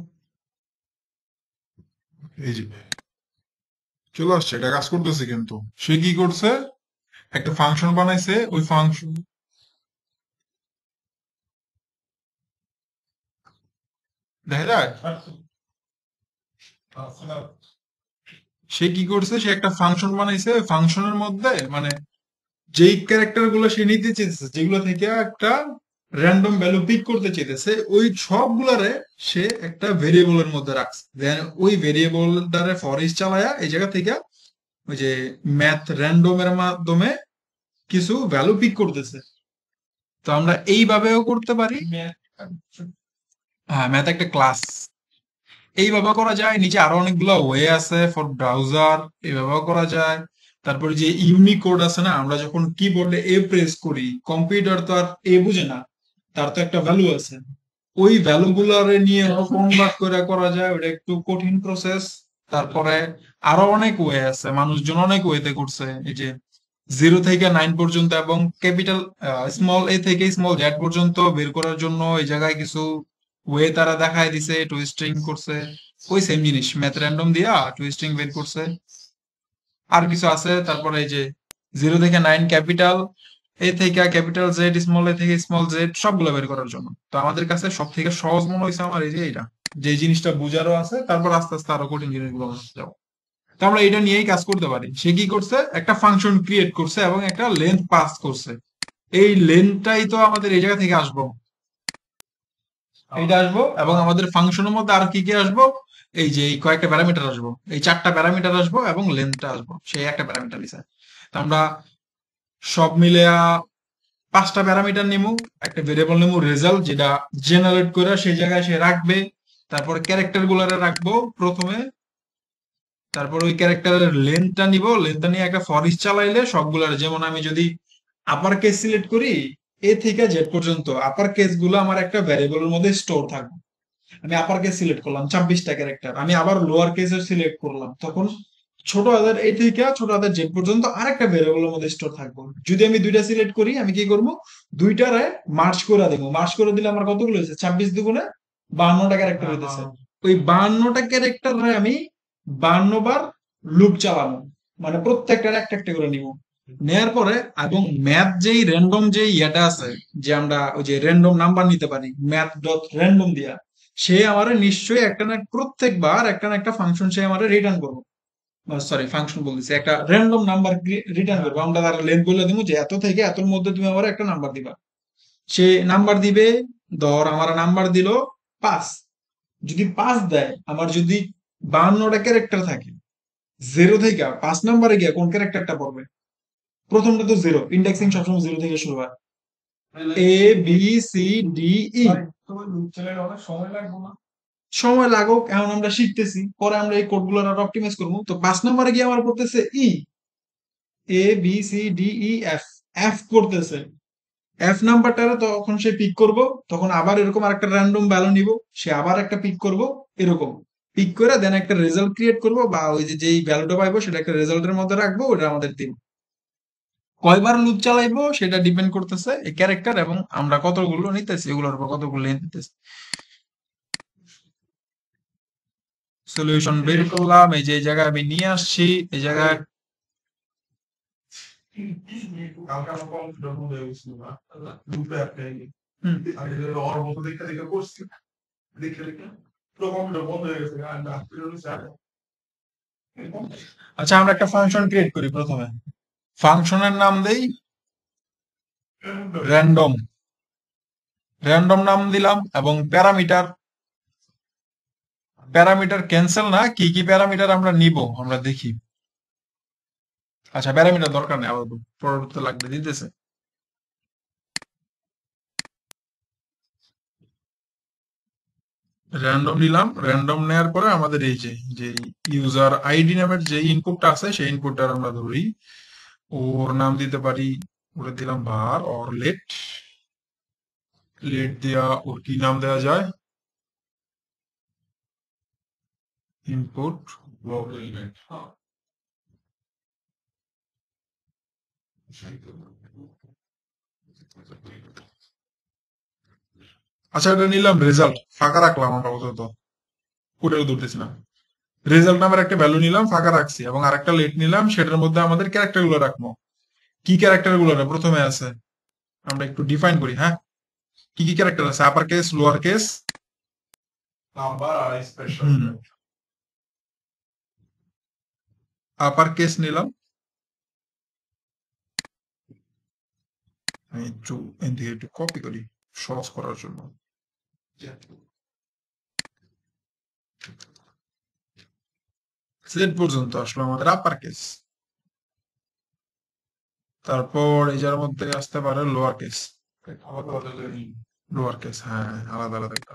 S1: এই যে, চলে আসছে, এটা কাজ করতেছে কিন্তু। সে কি করছে? একটা ফাংশন বানাইছে, ওই ফাংশন দেখা সে কি করছে? সে একটা ফাংশন বানাইছে ফাংশনের মধ্যে মানে যেই ক্যারেক্টারগুলো সে নিতে চেয়েছে, যেগুলো থেকে একটা র্যান্ডম ভ্যালু পিক করতে চেয়েছে ওই সবগুলারে সে একটা ভেরিয়েবলের মধ্যে রাখছে। দেন ওই ভেরিয়েবলটারে ফরিস চালায়া এই জায়গা থেকে ওই যে ম্যাথ র্যান্ডমের মাধ্যমে কিছু ভ্যালু পিক করতেছে। তো আমরা এইভাবেও করতে পারি। হ্যাঁ ম্যাথ একটা ক্লাস এইভাবে করা যায়। নিচে আরও অনেকগুলো ওয়ে আছে ফর ব্রাউজার এইভাবেও করা যায়। তারপরে যে ইউনিকোড আছে না আমরা যখন কিবোর্ডে এ প্রেস করি কম্পিউটার তো আর এ বুঝে না। তার তো একটা ভ্যালু আছে। ওই ভ্যালু গুলারে নিয়ে কনভার্ট করে করা যায় ওটা একটু কঠিন প্রসেস তারপরে আরও অনেক ওয়ে আছে। মানুষজন অনেক ওয়েতে করছে। এই যে জিরো থেকে নাইন পর্যন্ত এবং ক্যাপিটাল স্মল এ থেকে স্মল জেড পর্যন্ত বের করার জন্য এই জায়গায় কিছু ওয়ে তারা দেখায় দিছে টুইস্টিং করছে। ওই সেম জিনিস। ম্যাথ র্যান্ডম দিয়া টুইস্টিং বের করছে। আর কিছু আছে। তারপরে এই যে জিরো থেকে নাইন ক্যাপিটাল এ থেকে ক্যাপিটাল জেড স্মল এ থেকে স্মল জেড সবগুলো বের করার জন্য। তো আমাদের কাছে সব থেকে সহজ মনে হয়েছে আমার এই যে এটা যে জিনিসটা বুঝারও আছে, তারপর আস্তে আস্তে আরও কঠিন জিনিসগুলো যাব। তো আমরা এটা নিয়েই কাজ করতে পারি। সে কি করছে? একটা ফাংশন ক্রিয়েট করছে এবং একটা লেন্থ পাস করছে। এই লেন্থটাই তো আমাদের এই জায়গা থেকে আসব। এইটা আসব এবং আমাদের ফাংশনের মধ্যে আর কি কি আসব? এই যে এই কয়েকটা প্যারামিটার আসব। এই চারটা প্যারামিটার আসব এবং লেন্থটা আসব। সেই একটা প্যারামিটার তো আমরা সব মিলে পাঁচটা প্যারামিটার নেব একটা ভেরিয়েবল নেব রেজাল্ট যেটা জেনারেট করে সেই জায়গায় সে রাখবে। তারপর ক্যারেক্টার গুলারে রাখব প্রথমে। তারপর ওই ক্যারেক্টারের লেন্থটা নিব। লেন্থটা নিয়ে একটা ফরিস চালাইলে সবগুলার, যেমন আমি যদি আপার কেস সিলেক্ট করি, এ থেকে জেড পর্যন্ত আপার কেসগুলো আমার একটা ভ্যারিয়েবলের মধ্যে স্টোর থাকবে। আমি আপার কেস সিলেক্ট করলাম, ছাব্বিশটা ক্যারেক্টার আমি আবার লোয়ার কেসের সিলেক্ট করলাম। তখন ছোট হাতের এ থেকে ছোট হাতের জেড পর্যন্ত আরেকটা ভ্যারিয়েবলের মধ্যে স্টোর থাকব। যদি আমি দুইটা সিলেক্ট করি আমি কি করব? দুইটারে মার্চ করে দেবো। মার্চ করে দিলে আমার কতগুলো হয়েছে? ছাব্বিশ দুগুণে বান্নটা ক্যারেক্টার হইতেছে। ওই বান্নটা ক্যারেক্টারে আমি বান্ন বার লুপ চালানো মানে প্রত্যেকটার একটা একটা করে নিব। নেয়ার পরে এবং ম্যাথ যেই র্যান্ডম যে ইয়েটা আছে যে আমরা ওই যে র্যান্ডম নাম্বার নিতে পারি ম্যাথ ডট র্যান্ডম দিয়া সে আমার নিশ্চয়ই একটা না প্রত্যেকবার একটা না একটা ফাংশন সে আমার রিটার্ন করব। সরি ফাংশন বলতেছি, একটা র্যান্ডম নাম্বার রিটার্ন করব। আমরা তার লেন্থ বলে দিব যে এত থেকে এতর মধ্যে তুমি আমার একটা নাম্বার দিবা। সে নাম্বার দিবে, ধর আমার নাম্বার দিল পাঁচ। যদি পাঁচ দেয়, আমার যদি বাহান্নটা ক্যারেক্টার থাকে জিরো থেকে, পাঁচ নাম্বারে গিয়ে কোন ক্যারেক্টারটা পড়বে? প্রথমটা তো জিরো ইন্ডেক্সিং সবসময় জিরো থেকে শুরু হয়। A
S2: B C D E সময় লাগবে না?
S1: সময় লাগুক, এখন আমরা শিখতেছি, পরে আমরা এই কোডগুলো অপটিমাইজ করব। তো পাঁচ নম্বরে গিয়ে আমার পড়তেছে E A B C D E F F করতেছে এফ নাম্বারটা তখন সে পিক করব, তখন আবার এরকম আরেকটা র্যান্ডম ভ্যালু নিব, সে আবার একটা পিক করব, এরকম। পিক করে দেন একটা রেজাল্ট ক্রিয়েট করব, বা ওই যে যেই ভ্যালুটা পাইবো, সেটা একটা রেজাল্টের মধ্যে রাখব, ওটা আমাদের দিন কয়বার লুপ চালাইবো, সেটা ডিপেন্ড করতেছে, এই ক্যারেক্টার এবং আমরা কতগুলো নিতেছি, এগুলোর উপর কতগুলো নিতেছি সলিউশন বের করলাম এই যে জায়গায় আমি নিয়ে আসছি এই জায়গায় আচ্ছা আমরা একটা ফাংশন ক্রিয়েট করি প্রথমে। ফাংশনের নাম দেই র্যান্ডম র্যান্ডম নাম দিলাম এবং প্যারামিটার প্যারামিটার ক্যান্সেল না, কি কি প্যারামিটার আমরা নিব, আমরা দেখি। আচ্ছা প্যারামিটার দরকার নেই আবার পরবর্তীতে লাগবে, দিতেছে। র্যান্ডম নিলাম র্যান্ডম নেয়ার পরে আমাদের এই যে যে ইউজার আইডি নামের যে ইনপুটটা আছে, সেই ইনপুটটা আমরা ধরি। ওর নাম দিতে পারি, ওরে দিলাম var, or লেট লেট দেয়া, ওর কি নাম দেওয়া যায়? ইনপুট আচ্ছা এটা নিলাম রেজাল্ট ফাঁকা রাখলাম আমরা আপাতত। ওটাও ধরতেছি না। রেজাল্ট নামের একটা ভ্যালু নিলাম ফাঁকা রাখছি এবং আরেকটা লেট নিলাম সেটার মধ্যে আমাদের ক্যারেক্টারগুলো রাখব। কি ক্যারেক্টারগুলো প্রথমে আছে আমরা একটু ডিফাইন করি হ্যাঁ? কি কি ক্যারেক্টার আছে? Upper case lower case
S2: number আর স্পেশাল
S1: হুম। আপার কেস নিলাম। আমি একটু এন থেকে একটু কপি করি সহজ করার জন্য। সেট পর্যন্ত আসলো আমাদের আপার কেস তারপর এই যার মধ্যে আসতে পারে লোয়ার কেস লোয়ার কেস হ্যাঁ আলাদা আলাদা একটা।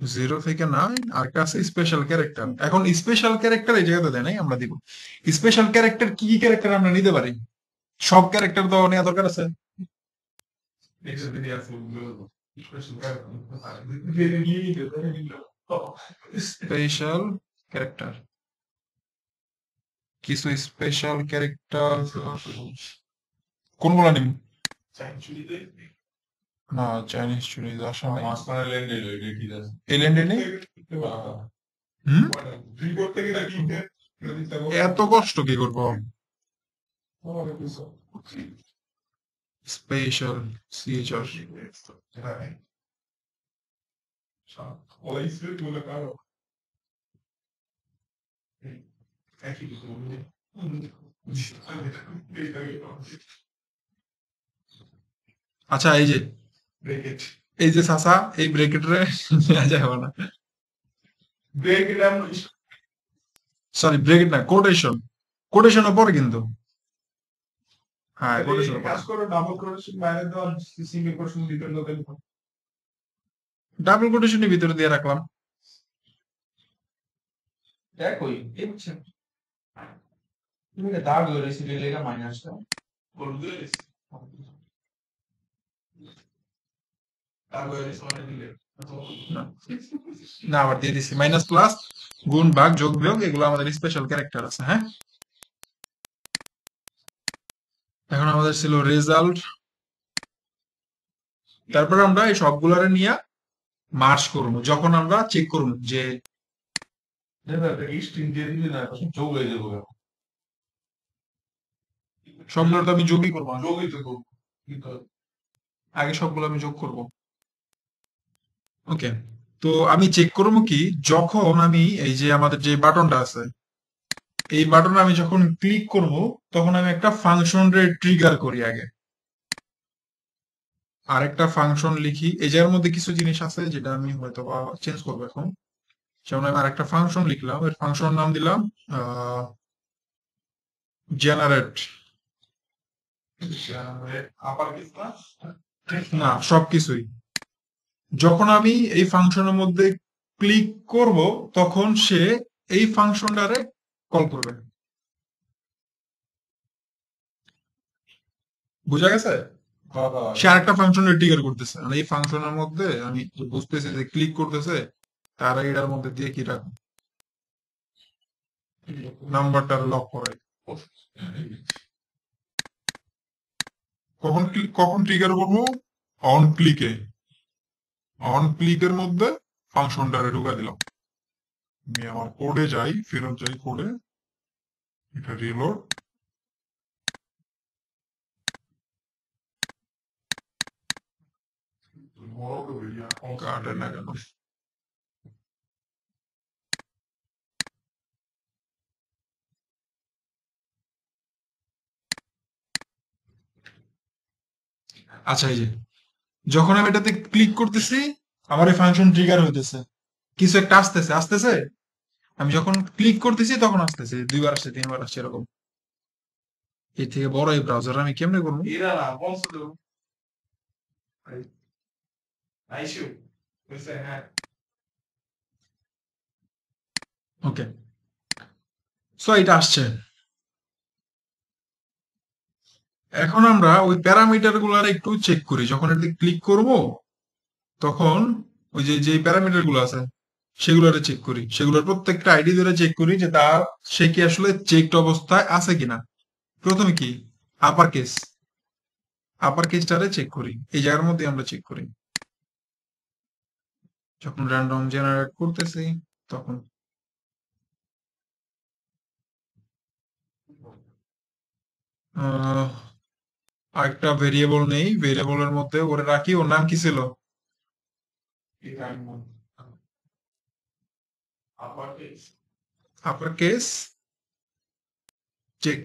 S1: জিরো থেকে নাইন আর কাছে স্পেশাল ক্যারেক্টার এখন স্পেশাল ক্যারেক্টার এই জায়গাতে দেয় নাই আমরা দিব। স্পেশাল ক্যারেক্টার কি কি ক্যারেক্টার আমরা নিতে পারি? সব ক্যারেক্টার তো নেওয়া দরকার আছে। স্পেশাল ক্যারেক্টার কিছু স্পেশাল ক্যারেক্টার কোনগুলো নিব? না চাইনিজ চুরিজ আসা নাই এলেন্ডে নেই হুম? এত কষ্ট কি করব? স্পেশাল সিএচআর আচ্ছা এই যে এই যে সাসা এই ব্রেকেটরে নেওয়া যাবে না। সরি ব্রেকেট না কোটেশন কোটেশন পরে কিন্তু। হ্যাঁ কোটেশন
S2: কাজ করে ডাবল কোটেশন বাইরে দেওয়া সিঙ্গেল কোটেশন ভিতরে
S1: ডাবল কোটেশনের ভিতরে দিয়ে রাখলাম।
S4: একই এই বুঝছেন তুমি দাগ লেগা মাইনাসটা
S2: বলতে তারপরে সরে দিলে
S1: না। আবার দিয়ে দিছি। মাইনাস প্লাস গুণ ভাগ যোগ বিয়োগ এগুলো আমাদের স্পেশাল ক্যারেক্টার আছে হ্যাঁ? এখন আমাদের ছিল রেজাল্ট তারপর আমরা এই সবগুলারে নিয়ে মার্চ করব। যখন আমরা চেক করব যে
S3: হয়ে
S1: সবগুলো তো আমি যোগই করব
S3: যোগই তো করব।
S1: আগে সবগুলো আমি যোগ করব। ওকে তো আমি চেক করব কি, যখন আমি এই যে আমাদের যে বাটনটা আছে, এই বাটনে আমি যখন ক্লিক করব, তখন আমি একটা ফাংশন ট্রিগার করি আগে। আরেকটা ফাংশন লিখি। এই জায়গার মধ্যে কিছু জিনিস আছে যেটা আমি হয়তো চেঞ্জ করব এখন। যেমন আমি আরেকটা ফাংশন লিখলাম এর ফাংশন নাম দিলাম জেনারেট
S3: না,
S1: সবকিছুই। যখন আমি এই ফাংশনের মধ্যে ক্লিক করব তখন সে এই ফাংশনটারে কল করবে। বুঝা গেছে? সে আরেকটা ফাংশন ট্রিগার করতেছে। মানে এই ফাংশনের মধ্যে আমি বুঝতেছি যে ক্লিক করতেছে তার এটার মধ্যে দিয়ে কি রাখব? নাম্বারটা লক করে।
S3: কখন কখন ট্রিগার করব? অন ক্লিকে অন ক্লিকের মধ্যে ফাংশনটারে ঢুকা দিলাম। আমি আমার কোডে যাই, ফেরত যাই কোডে এটা রিলোড
S1: আচ্ছা এই যে যখন আমি এটাতে ক্লিক করতেছি আমার এই ফাংশন ট্রিগার হইতেছে। কিছু একটা আসতেছে আসতেছে? আমি যখন ক্লিক করতেছি তখন আসতেছে। দুইবার আসছে তিনবার আসছে এরকম। এর থেকে বড় এই ব্রাউজার আমি কেমনে করব?
S2: হ্যাঁ।
S1: ওকে সো এটা আসছে। এখন আমরা ওই প্যারামিটারগুলার একটু চেক করি। যখন এটাতে ক্লিক করব তখন ওই যে যে প্যারামিটারগুলো আছে সেগুলোরে চেক করি। সেগুলোর প্রত্যেকটা আইডি ধরে চেক করি যে তার সে কি আসলে চেকড অবস্থায় আছে কিনা। প্রথমে কি? আপার কেস আপার কেসটারে চেক করি। এই জায়গার মধ্যে আমরা চেক করি। যখন র্যান্ডম জেনারেট করতেছি তখন আহ, আরেকটা ভেরিয়েবল নেই ভেরিয়েবলের মধ্যে ওরে রাখি, ওর নাম কি ছিল?
S3: আপার কেস
S1: চেক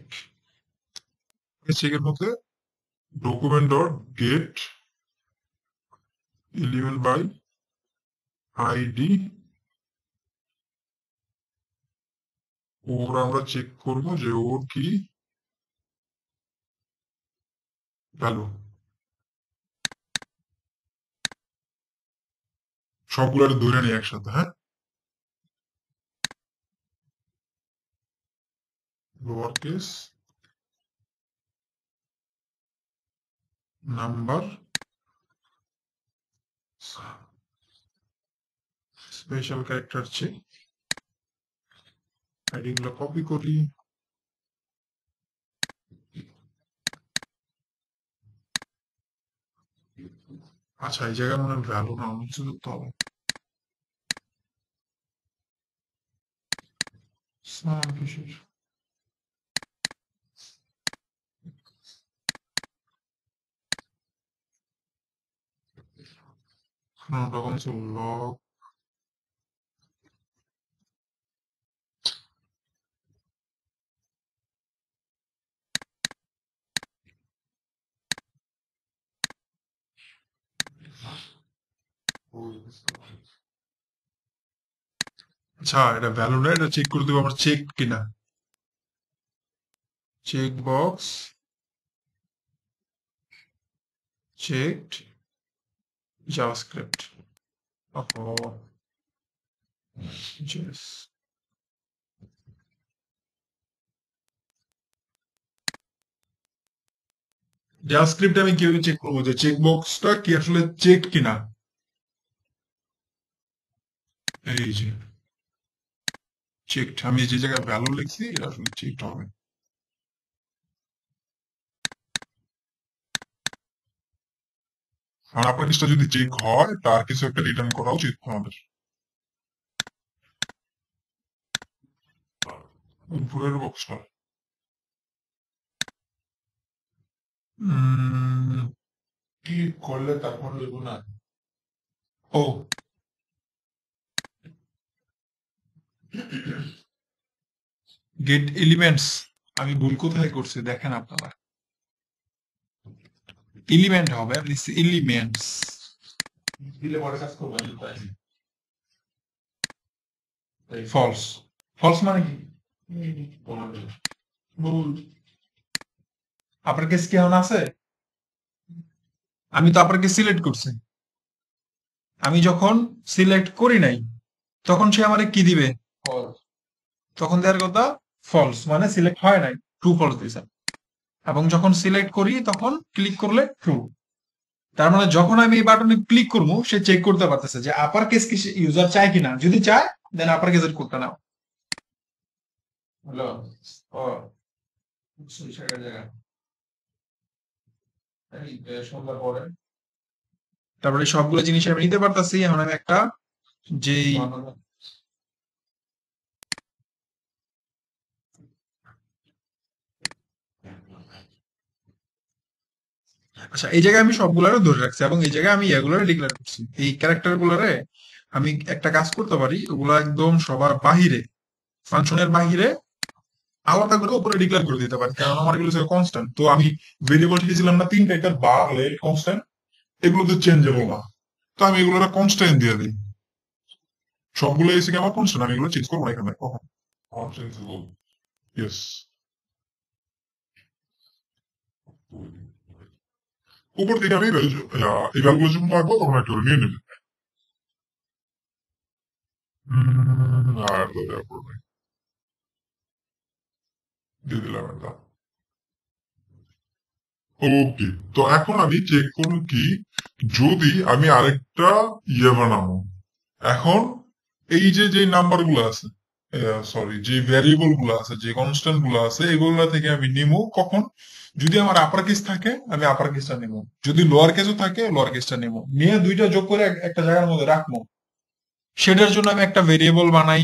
S3: চেকের মধ্যে document dot get element by ID ওর আমরা চেক করব যে ওর কি ভ্যালু সবগুলো ধরে নিই একসাথে হ্যাঁ? Lower case number special character check copy করি। আচ্ছা এই জায়গায় মনে ভ্যালু না অন্য কিছু করতে হবে সাম কিসের No, তখন ছিল লগ আচ্ছা এটা ভ্যালু না এটা চেক করে দেবো আমার চেক কিনা। Check box checked JavaScript. Oh, yes. JavaScript আমি কীভাবে চেক করব? যে চেক বক্সটা কি আসলে চেক কিনা? এই যে চেকড আমি যে জায়গায় ভ্যালু লিখছি আসলে চেকড হবে। আর আপনার লিস্টটা যদি চেক হয়, তার কিছু একটা রিটার্ন করা উচিত আমাদের। উপরের বক্সটা
S5: কি করলে তারপর লেবু না?
S3: ও গেট এলিমেন্টস আমি ভুল কোথায় করছি দেখেন আপনারা। এলিমেন্ট হবে এলিমেন্টস
S5: দিলে পরে কাজ করবেন
S3: ফলস ফলস মানে কি? ভুল। আপনার কেস কি এখন আছে? আমি তো আপনাকে সিলেক্ট করছি। আমি যখন সিলেক্ট করি নাই তখন সে আমারে কি দিবে? তখন দেওয়ার কথা ফলস মানে সিলেক্ট হয় নাই ট্রু ফলস দিছে এবং যখন সিলেক্ট করি, তখন ক্লিক করলে ট্রু তার মানে যখন আমি এই বাটনে ক্লিক করব, সে চেক করতে পারতেছে যে আপার কেস কি ইউজার চায় কিনা। যদি চায় দেন আপার কেসের করতে নাও।
S1: তারপরে সবগুলো জিনিস আমি নিতে পারতাছি, এখন আমি একটা যেই আচ্ছা এই জায়গায় আমি সবগুলারে ধরে রাখছি এবং এই জায়গায় আমি এগুলারে ডিক্লেয়ার করছি। এই ক্যারেক্টার গুলারে আমি একটা কাজ করতে পারি ওগুলো একদম সবার বাহিরে ফাংশনের বাহিরে আলাদা করে উপরে ডিক্লেয়ার করে দিতে পারি কারণ আমার এগুলো কনস্ট্যান্ট তো আমি ভেরিয়েবল শিখেছিলাম না তিনটা একটা বার হলে কনস্ট্যান্ট এগুলো তো চেঞ্জেবল না। তো আমি এগুলো কনস্ট্যান্ট দিয়ে দিই। সবগুলো এসে আমার কনস্ট্যান্ট আমি এগুলো চেঞ্জ করব না এখানে কখন? ইয়েস উপর থেকে আমি এই ভ্যালুগুলো যখন রাখব তখন একটা নিয়ে নেবে। আর তো দেওয়া পড়বে দিয়ে দিলাম একটা। ওকে, তো এখন আমি চেক করব কি, যদি আমি আরেকটা ইয়ে বানাবো। এখন এই যে যে নাম্বারগুলো আছে সরি যে ভ্যারিয়েবলগুলো আছে, যে কনস্ট্যান্টগুলো আছে, এগুলো থেকে আমি নিমো কখন? যদি আমার আপার কেস থাকে আমি আপার কেসটা নেব। যদি লোয়ার কেসও থাকে লোয়ার কেসটা নেব। নিয়ে দুইটা যোগ করে একটা জায়গার মধ্যে রাখব। সেটার জন্য আমি একটা ভেরিয়েবল বানাই।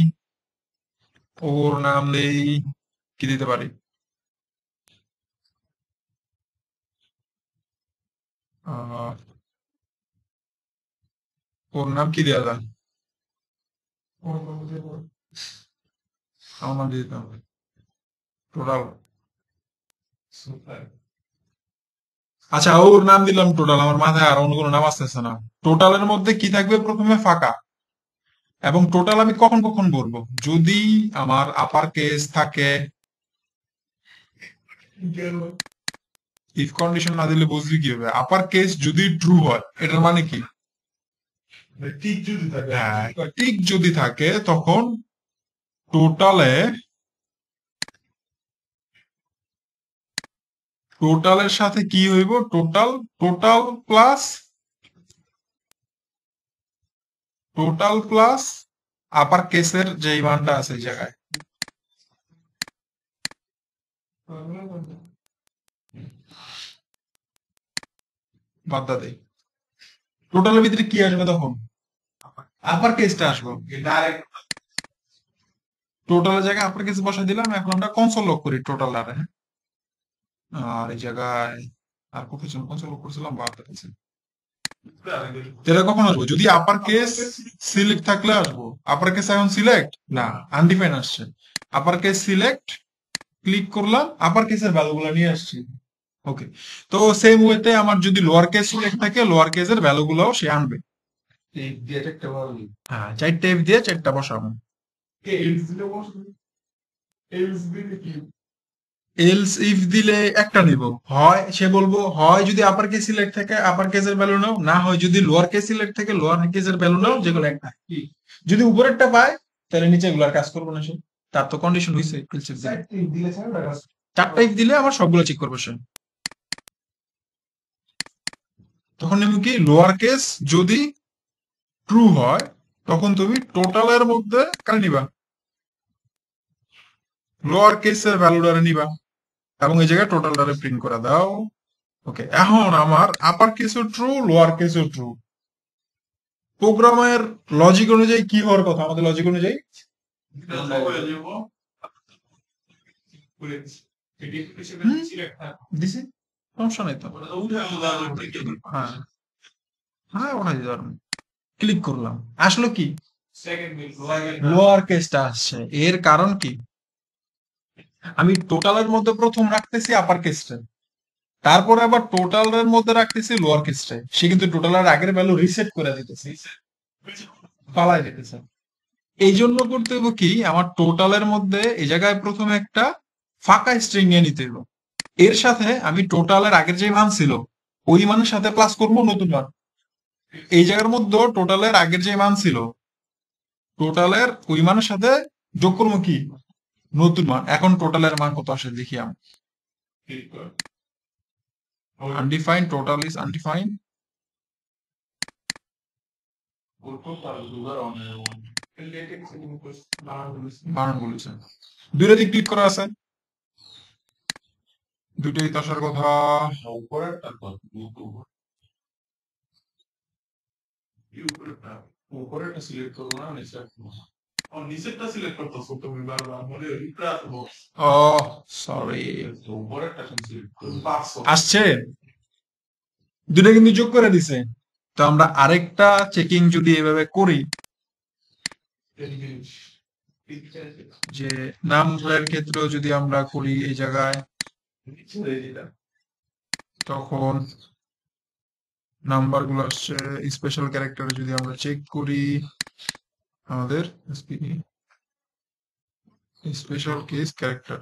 S1: ওর নাম নেই। কি দিতে পারি? ওর নাম কি দেওয়া যায়? আমার নাম দিয়ে দিতে হবে। টোটাল আচ্ছা ওর নাম দিলাম টোটাল আমার মাথায় আর অন্য কোনো নাম আসতেছে না। টোটালের মধ্যে কি থাকবে প্রথমে? ফাঁকা। এবং টোটাল আমি কখন কখন বলব যদি আমার আপার কেস থাকে ইফ কন্ডিশন না দিলে বুঝবি কি হবে আপার কেস যদি ট্রু হয় এটার মানে কি?
S5: ঠিক যদি থাকে।
S3: হ্যাঁ ঠিক যদি থাকে তখন টোটালে টোটালের সাথে কি হইব? Total total plus total plus upper কেসের যে মানটা আছে এই জায়গায়। বাদ্দা দেই। টোটালের ভিতরে কি আসবে তখন? আপার কেসটা আসব।
S5: ডাইরেক্ট
S3: টোটালের জায়গায় আপার কেস বসাই দিলাম এখন আমরা কনসোল লক করি টোটাল আর হ্যাঁ? আর এই জায়গায় আর কোথায় ছিল কনসোল লক করছিলাম? বাদ দিয়েছি এটা কখন আসব? যদি আপার কেস সিলেক্ট থাকলে আসব। আপার কেস এখন সিলেক্ট না আনডিফাইন আসছে। আপার কেস সিলেক্ট ক্লিক করলাম আপার কেসের ভ্যালুগুলো নিয়ে আসছি। ওকে তো সেম ওয়েতে আমার যদি লোয়ার কেস সিলেক্ট থাকে লোয়ার কেসের ভ্যালুগুলোও সে আনবে। হ্যাঁ চারটে F দিয়ে চারটা বসাবো
S5: এলস
S1: ইফ দিলে একটা নিব। হয় সে বলব হয় যদি আপার কেস সিলেক্ট থাকে আপার কেসের ভ্যালু নাও। না হয় যদি লোয়ার কেস সিলেক্ট থাকে লোয়ার কেসের ভ্যালু নাও যেগুলো একটা। যদি উপরেরটা পায় তাহলে নিচে গুলার কাজ করব না সে। তার তো কন্ডিশন হয়েছে এলস ইফ দিলে চারটা ইফ দিলে আমার সবগুলো চেক করব সে। তখন নেব কি? লোয়ার কেস যদি ট্রু হয় তখন তুমি টোটালের মধ্যে কার নিবা? লোয়ার কেসের ভ্যালুটারে নিবা। এবং এই জায়গায় টোটালটারে প্রিন্ট করে দাও। ওকে এখন আমার আপার কেসও ট্রু লোয়ার কেসও ট্রু প্রোগ্রামের লজিক অনুযায়ী কি হওয়ার কথা? আমাদের লজিক অনুযায়ী?
S2: হয়ে।
S1: দিছি? সমস্যা নেই তো। হ্যাঁ। ক্লিক করলাম। আসলো কি? লোয়ার কেসটা আসছে। এর কারণ কি? আমি টোটালের মধ্যে প্রথম রাখতেছি আপার কেসটা তারপরে আবার টোটালের মধ্যে রাখতেছি লোয়ার কেসটা সে কিন্তু টোটালের আগের ভ্যালু রিসেট করে দিতেছে। পালাই দিতেছে। এই জন্য করতে হবে কি, আমার টোটালের মধ্যে এই জায়গায় প্রথমে একটা ফাঁকা স্ট্রিং নিয়ে নিতে হবে এর সাথে আমি টোটালের আগের যে মান ছিল, ওই মানের সাথে প্লাস করব নতুন মান। এই জায়গার মধ্যে টোটালের আগের যে মান ছিল টোটালের ওই মানের সাথে যোগ করব কি? নতুন মান। এখন টোটালের মান কত আসে দেখি আমি। Is undefined. বানান বলেছে। দুইটা ক্লিক করা আছে। দুইটাই তো
S2: সিলেক্ট নিচেরটা সিলেক্ট করতেছো তুমি বারবার মনে উপরে আসব
S1: ও সরি
S2: উপরেরটা সিলেক্ট করব
S1: আসছে? কিন্তু যোগ করে দিছে। তো আমরা আরেকটা চেকিং যদি এভাবে করি। যে নাম্বারের ক্ষেত্রেও যদি আমরা করি এই জায়গায় তখন নাম্বারগুলো আসছে। স্পেশাল ক্যারেক্টারে যদি আমরা চেক করি আমাদের special case character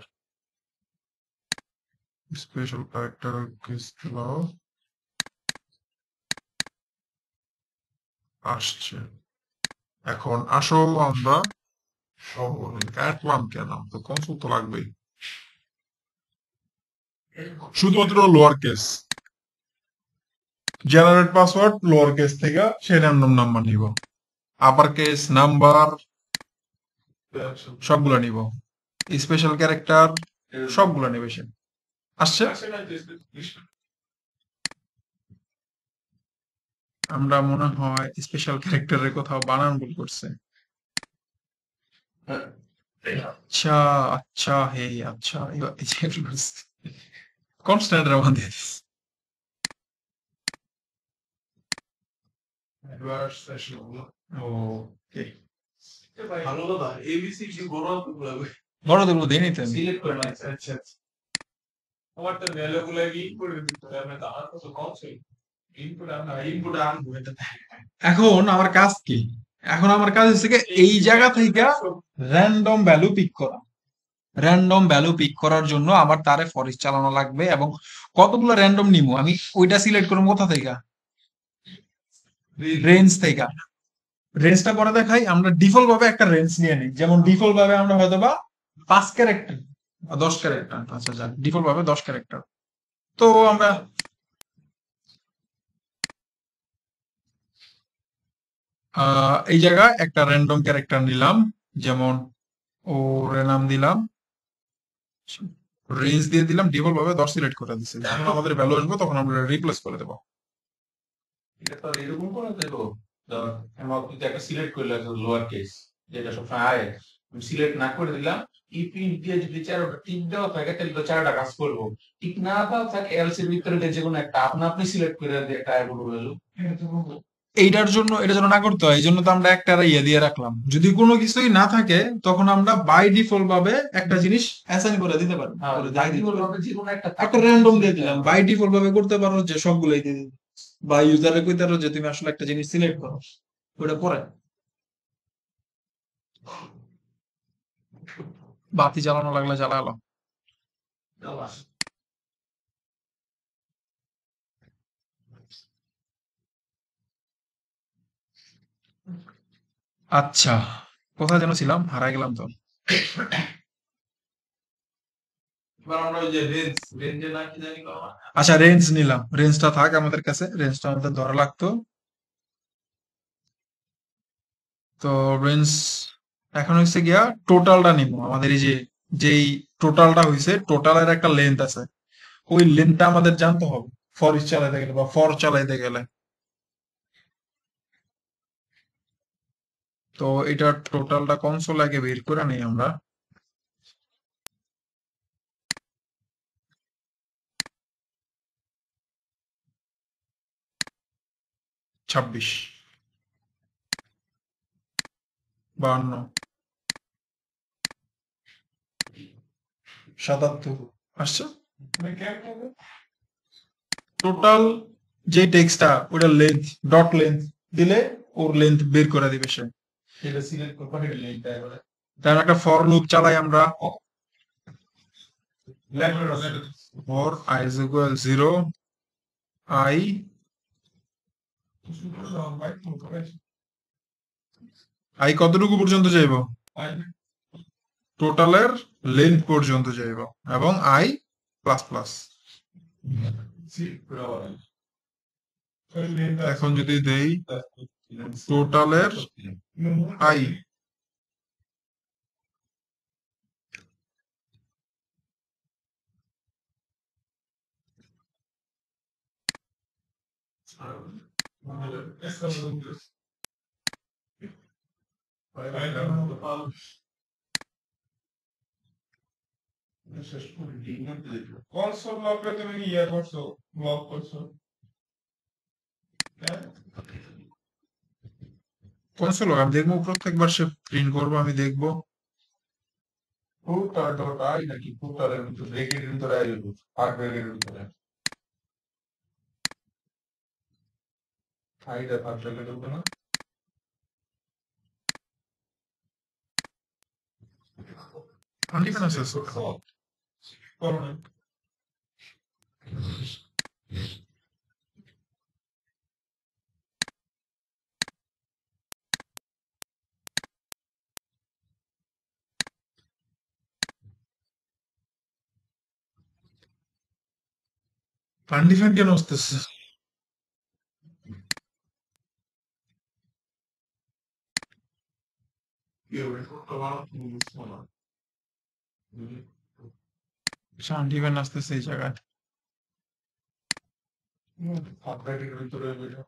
S1: special character কেসগুলো আসছে। এখন আসল আমরা সব কাটলাম কেন? তো কনসোল তো লাগবেই। শুধুমাত্র lower case generate password lower case থেকে সে র্যান্ডম নাম্বার নিব। আপার কেস নাম্বার সবগুলো নিব। স্পেশাল ক্যারেক্টার সবগুলো নেবে সে। আসছে? আমরা মনে হয় স্পেশাল ক্যারেক্টারের কোথাও বানান ভুল করছে। আচ্ছা আচ্ছা হে আচ্ছা কনস্ট্যান্ট রামান দিয়ে দিস ওকে
S2: ভালো কথা এবিসি কি বড়
S1: বড় দেখব দিয়ে নিতে
S2: সিলেক্ট করে আচ্ছা আচ্ছা আমার তো ভ্যালু গুলো ইনপুট দিতে হবে আমি তো আমার কাছে ইনপুট আমরা ইনপুট আনব
S1: এখন আমার কাজ কি? এখন আমার কাজ হচ্ছে এই জায়গা থেকে র্যান্ডম ভ্যালু পিক করা। র্যান্ডম ভ্যালু পিক করার জন্য আমার তারে ফরেস্ট চালানো লাগবে এবং কতগুলো র্যান্ডম নিবো? আমি ওইটা সিলেক্ট করব কোথা থেকে? রেঞ্জ থেকে। রেঞ্জটা পরে দেখাই, আমরা ডিফল্ট ভাবে একটা রেঞ্জ নিয়ে নিই। যেমন ডিফল্ট ভাবে আমরা হয়তো বা পাঁচ ক্যারেক্টার বা দশ ক্যারেক্টার আচ্ছা যাক ডিফল্ট ভাবে দশ ক্যারেক্টার তো আমরা এই জায়গায় একটা র্যান্ডম ক্যারেক্টার নিলাম, যেমন ওর নাম দিলাম রেঞ্জ দিয়ে দিলাম ডিফল্ট ভাবে দশ সিলেক্ট করে দিচ্ছি যখন আমাদের ভ্যালু আসবে, তখন আমরা রিপ্লেস করে দেবো।
S4: এটা তো এরকম করে দেবো? কিন্তু একটা সিলেক্ট করলে লোয়ার কেস যেটা সবসময় আয়। আমি সিলেক্ট না করে দিলাম দিয়ে যদি চারোটা টিক দেওয়া থাকে তাহলে তো চারোটা কাজ করব। টিক না দেওয়া থাকে এলস এর ভিতরে যে কোনো একটা আপনা আপনি সিলেক্ট করে দিয়ে একটা আয় বলব
S1: এইটার জন্য এটা যেন না করতে হয় এই জন্য তো আমরা একটা ইয়ে দিয়ে রাখলাম। যদি কোনো কিছুই না থাকে তখন আমরা বাই ডিফল্ট ভাবে একটা জিনিস অ্যাসাইন করে দিতে পারি করে দিয়ে। দিতে পারি।
S4: যে কোনো একটা
S1: একটা র্যান্ডম দিয়ে দিলাম। বাই ডিফল্ট ভাবে করতে পারো যে সবগুলোই দিয়ে দিতে বা ইউজারে কইতে পারো যে, তুমি আসলে একটা জিনিস সিলেক্ট করো। ওটা পরে। বাতি জ্বালানো লাগলে জ্বালালো। আচ্ছা কোথায় যেন ছিলাম? হারাই গেলাম তো।
S2: রেঞ্জ
S1: আচ্ছা রেঞ্জ নিলাম। রেঞ্জটা থাক আমাদের কাছে। রেঞ্জটা আমাদের ধরা লাগতো। তো রেঞ্জ এখন হচ্ছে গিয়া টোটালটা নিব। আমাদের এই যে, যেই টোটালটা হয়েছে টোটালের একটা লেন্থ আছে। ওই লেন্থটা আমাদের জানতে হবে। ফর ইচ চালাইতে গেলে বা ফর চালাইতে গেলে। তো এটার টোটালটা কনসোল আগে বের করে নেই আমরা। ছাব্বিশ। বাহান্ন। সাতাত্তর। আসছে? টোটাল যে টেক্সটটা ওটা লেন্থ ডট লেন্থ দিলে ওর লেন্থ বের করে দিবে সে। তার একটা ফর লুপ চালাই আমরা। For i is equal zero i i কতটুকু পর্যন্ত যাইব? টোটালের লেন্থ পর্যন্ত যাইব এবং আই প্লাস প্লাস এখন যদি দেই টোটালের i
S5: কনসোল ব্লকে
S1: কনসোল আমি দেখব, প্রত্যেকবার সে প্রিন্ট করব, আমি দেখব।
S4: ফুটার ডট আই নাকি ফুটারের ভিতরে ব্রেকেটের ভিতরে আই ব্রেকেটের ভিতরে আইটা আর ব্রেকেটের ভিতরে না
S1: আনডিফারেন্স আছে
S5: করো না
S1: আনডিফারেন্ট কেন আসতেছে আনডিফারেন্ট আসতেছে এই জায়গায়
S4: আর ব্রেকেটের ভিতরে ওইটা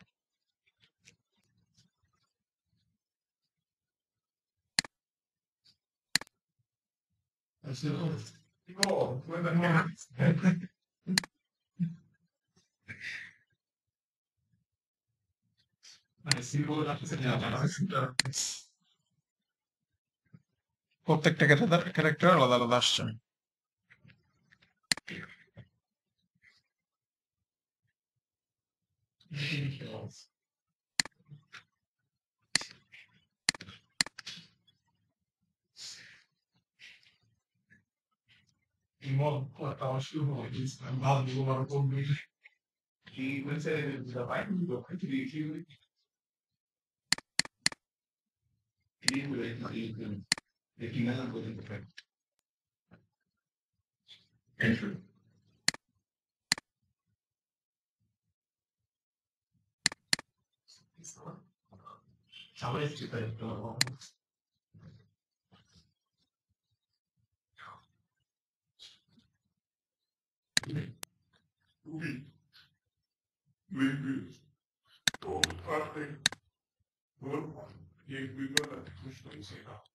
S5: No, guarda che
S1: প্রত্যেকটা ক্যারেক্টার আলাদা আলাদা আসছে।
S5: Il making another golden effect. Enter. Talvez se perdoam. We, we will go after one, if
S6: we were to push things enough.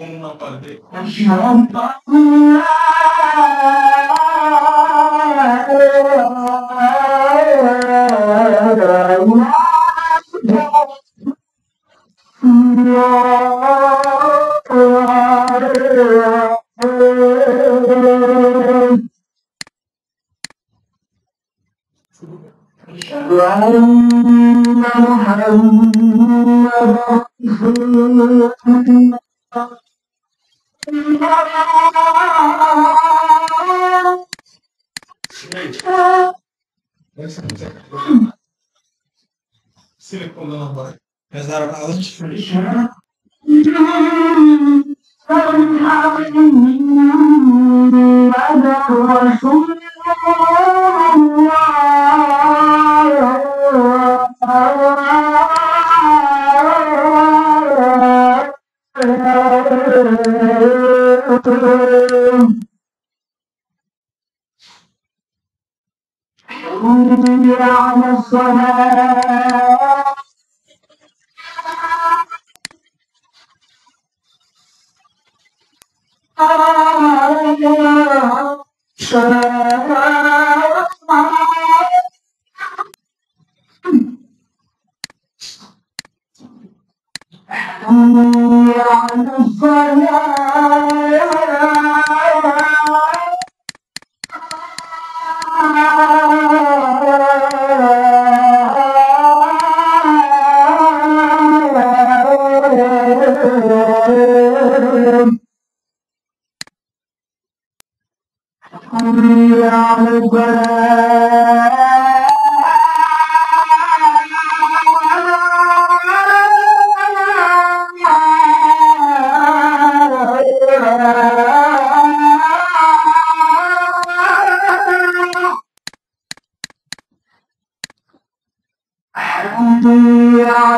S5: Phone number they select করল number
S1: razor out
S6: على الصلاة Alhamdulillah,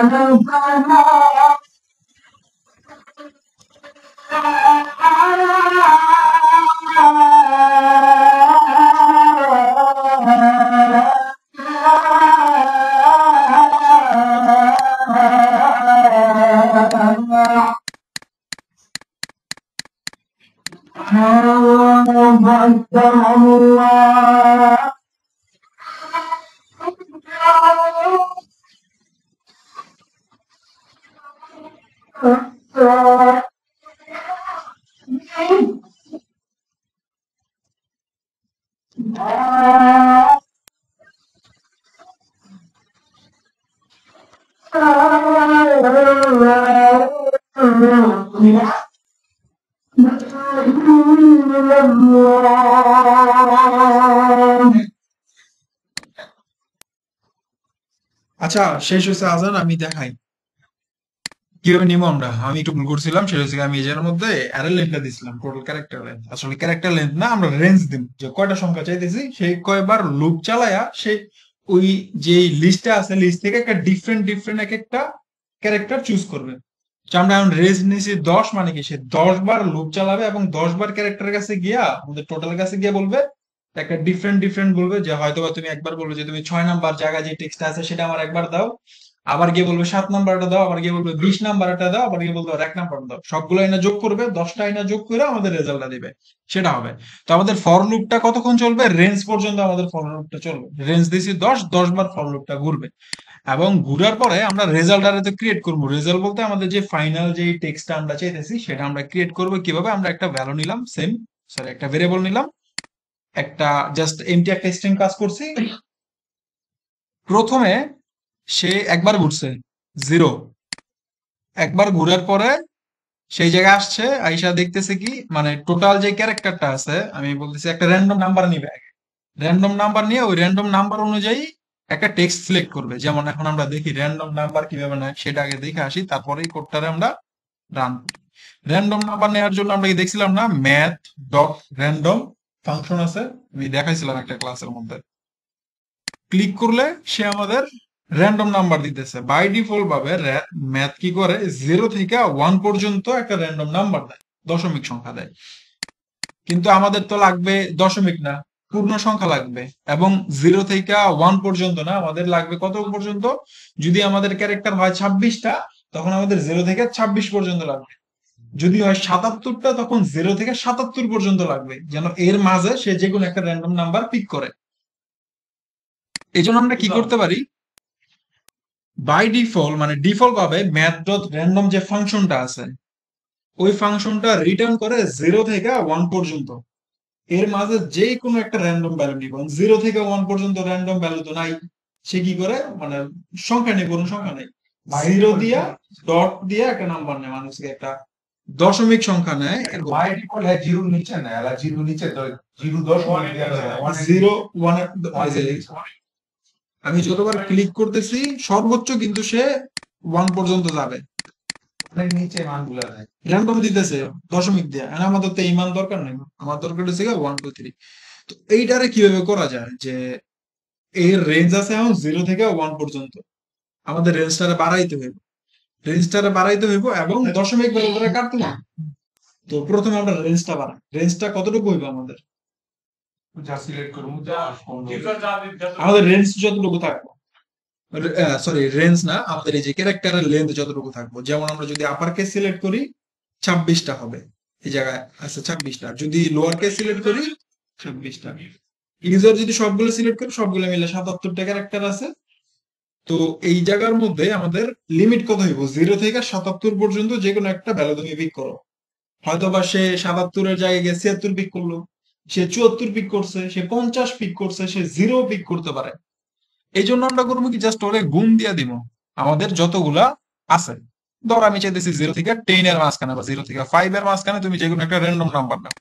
S6: Anubhana
S1: আচ্ছা শেষ হয়েছে আজান আমি দেখাই। কীভাবে নিব আমরা? আমি একটু ভুল করছিলাম, সেটা হচ্ছে আমি এর মধ্যে অ্যারে লেন্থটা দিছিলাম টোটাল ক্যারেক্টার লেন্থ আসলে ক্যারেক্টার লেন্থ না, আমরা রেঞ্জ দিব। যে কয়টা সংখ্যা চাইতেছি সেই কয়বার লুপ চালায়া সে ওই যে লিস্টটা আছে লিস্ট থেকে একটা ডিফারেন্ট ডিফারেন্ট এক একটা ক্যারেক্টার চুজ করবে। আমরা এখন রেঞ্জ নিয়েছি দশ মানে কি সে দশ বার লুপ চালাবে এবং দশ বার ক্যারেক্টারের কাছে গিয়া, আমাদের টোটাল কাছে গিয়ে বলবে একটা ডিফারেন্ট ডিফারেন্ট বলবে যে হয়তো বা তুমি একবার বলবে যে তুমি ছয় নাম্বার জায়গায় যে টেক্সটা আছে সেটা আমার একবার দাও। আবার গিয়ে বলবে সাত নাম্বারটা দাও, আবার গিয়ে বলবে বিশ নাম্বারটা দাও, আবার গিয়ে বলবে এক নাম্বার দাও। সবগুলো আইনা যোগ করবে, দশটা আইনা যোগ করে আমাদের রেজাল্টটা দিবে। সেটা হবে। তো আমাদের ফর লুপটা কতক্ষণ চলবে? রেঞ্জ পর্যন্ত আমাদের ফর লুপটা চলবে। রেঞ্জ দিছি দশ দশ বার ফর লুপটা ঘুরবে। এবং ঘুরার পরে আমরা রেজাল্ট ক্রিয়েট করব। রেজাল্ট বলতে আমাদের যে ফাইনাল যে টেক্সটটা আমরা চাইতেছি, সেটা আমরা ক্রিয়েট করব। কীভাবে? আমরা একটা ভ্যালু নিলাম সেম সরি একটা ভেরিয়েবল নিলাম। একটা জাস্ট এমটি একটা স্ট্রিং কাজ করছি। প্রথমে সে একবার ঘুরছে জিরো একবার ঘুরার পরে সেই জায়গায় আসছে, আইসা দেখতেছে কি মানে টোটাল যে ক্যারেক্টারটা আছে, আমি বলতেছি একটা র্যান্ডম নাম্বার নিবে আগে। র্যান্ডম নাম্বার নিয়ে ওই র্যান্ডম নাম্বার অনুযায়ী একটা টেক্সট সিলেক্ট করবে। যেমন এখন আমরা দেখি র্যান্ডম নাম্বার কীভাবে নেয়, সেটা আগে দেখে আসি তারপরে কোডটারে আমরা রান র্যান্ডম নাম্বার নেওয়ার জন্য আমরা কি দেখছিলাম না ম্যাথ ডট র্যান্ডম ফাংশন আছে? আমি দেখাইছিলাম একটা ক্লাসের মধ্যে। ক্লিক করলে সে আমাদের র্যান্ডম নাম্বার দিতেছে। বাই ডিফল্ট ভাবে ম্যাথ কি করে? জিরো থেকে ওয়ান পর্যন্ত একটা র্যান্ডম নাম্বার দেয়। দশমিক সংখ্যা দেয়। কিন্তু আমাদের তো লাগবে দশমিক না, পূর্ণ সংখ্যা লাগবে। এবং জিরো থেকে ওয়ান পর্যন্ত না, আমাদের লাগবে কত পর্যন্ত? যদি আমাদের ক্যারেক্টার হয় ছাব্বিশটা, তখন আমাদের জিরো থেকে ছাব্বিশ পর্যন্ত লাগবে। যদি হয় সাতাত্তরটা তখন জিরো থেকে সাতাত্তর পর্যন্ত লাগবে যেন এর মাঝে সে যে কোনো একটা র্যান্ডম নাম্বার পিক করে। এই জন্য আমরা কি করতে পারি? বাই ডিফল্ট মানে ডিফল্ট ভাবে ম্যাথ ডট র্যান্ডম যে ফাংশনটা আছে ওই ফাংশনটা রিটার্ন করে জিরো থেকে ওয়ান পর্যন্ত। এর মাঝে যে কোনো একটা র্যান্ডম ভ্যালু নিব। জিরো থেকে ওয়ান পর্যন্ত র্যান্ডম ভ্যালু তো নাই। সে কি করে? মানে সংখ্যা নেই কোনো সংখ্যা নেই। জিরো দিয়া ডট দিয়া একটা নাম্বার নেয় মানুষকে একটা দশমিক সংখ্যা নেয় এরকম।
S4: বাই ডিফল্ট হ্যাঁ জিরো নিচে না এলা জিরো নিচে জিরো দশ
S1: জিরো ওয়ান আমি যতবার ক্লিক করতেছি সর্বোচ্চ কিন্তু সে ওয়ান পর্যন্ত যাবে।
S4: অনেক নিচে মানগুলা দেয়।
S1: র্যান্ডম দিতেছে? দশমিক দিয়ে। আর আমাদের তো এই মান দরকার নেই। আমার দরকার হচ্ছে ওয়ান টু থ্রি তো এইটারে কীভাবে করা যায়? যে এর রেঞ্জ আছে এখন জিরো থেকে ওয়ান পর্যন্ত। আমাদের রেঞ্জটারে বাড়াইতে হইব রেঞ্জটারে বাড়াইতে হইব এবং দশমিক ভ্যালুটারে কাটতে হবে তো প্রথমে আমরা রেঞ্জটা বাড়াই। রেঞ্জটা কতটুকু হইব আমাদের?
S4: যা সিলেক্ট করব যা
S2: User যা দিতে- যত-
S1: আমাদের রেঞ্জ যতটুকু থাকব। সরি রেঞ্জ না আমাদের এই যে ক্যারেক্টারের লেন্থ যতটুকু থাকব। যেমন আমরা যদি আপার কেস সিলেক্ট করি ছাব্বিশটা হবে। এই জায়গায় আছে ছাব্বিশটা। যদি লোয়ার কেস সিলেক্ট করি ছাব্বিশটা। ইউজার যদি সবগুলো সিলেক্ট করি সবগুলো মিলে সাতাত্তরটা ক্যারেক্টার আছে। তো এই জায়গার মধ্যে আমাদের লিমিট কত হইব? জিরো থেকে সাতাত্তর পর্যন্ত যে কোনো একটা ভ্যালু তুমি পিক করো। হয়তো বা সে সাতাত্তরের জায়গায় গিয়ে ছিয়াত্তর পিক করল, সে চুয়াত্তর পিক করছে, সে পঞ্চাশ পিক করছে, সে জিরো পিক করতে পারে। এই জন্য আমরা করব কি? জাস্ট ওরে গুণ দিয়ে দিব। আমাদের যতগুলা আছে। ধর আমি চাইতেছি জিরো থেকে টেন এর মাঝখানে বা জিরো থেকে ফাইভ এর মাঝখানে তুমি যে কোনো একটা র্যান্ডম নাম্বার নাও।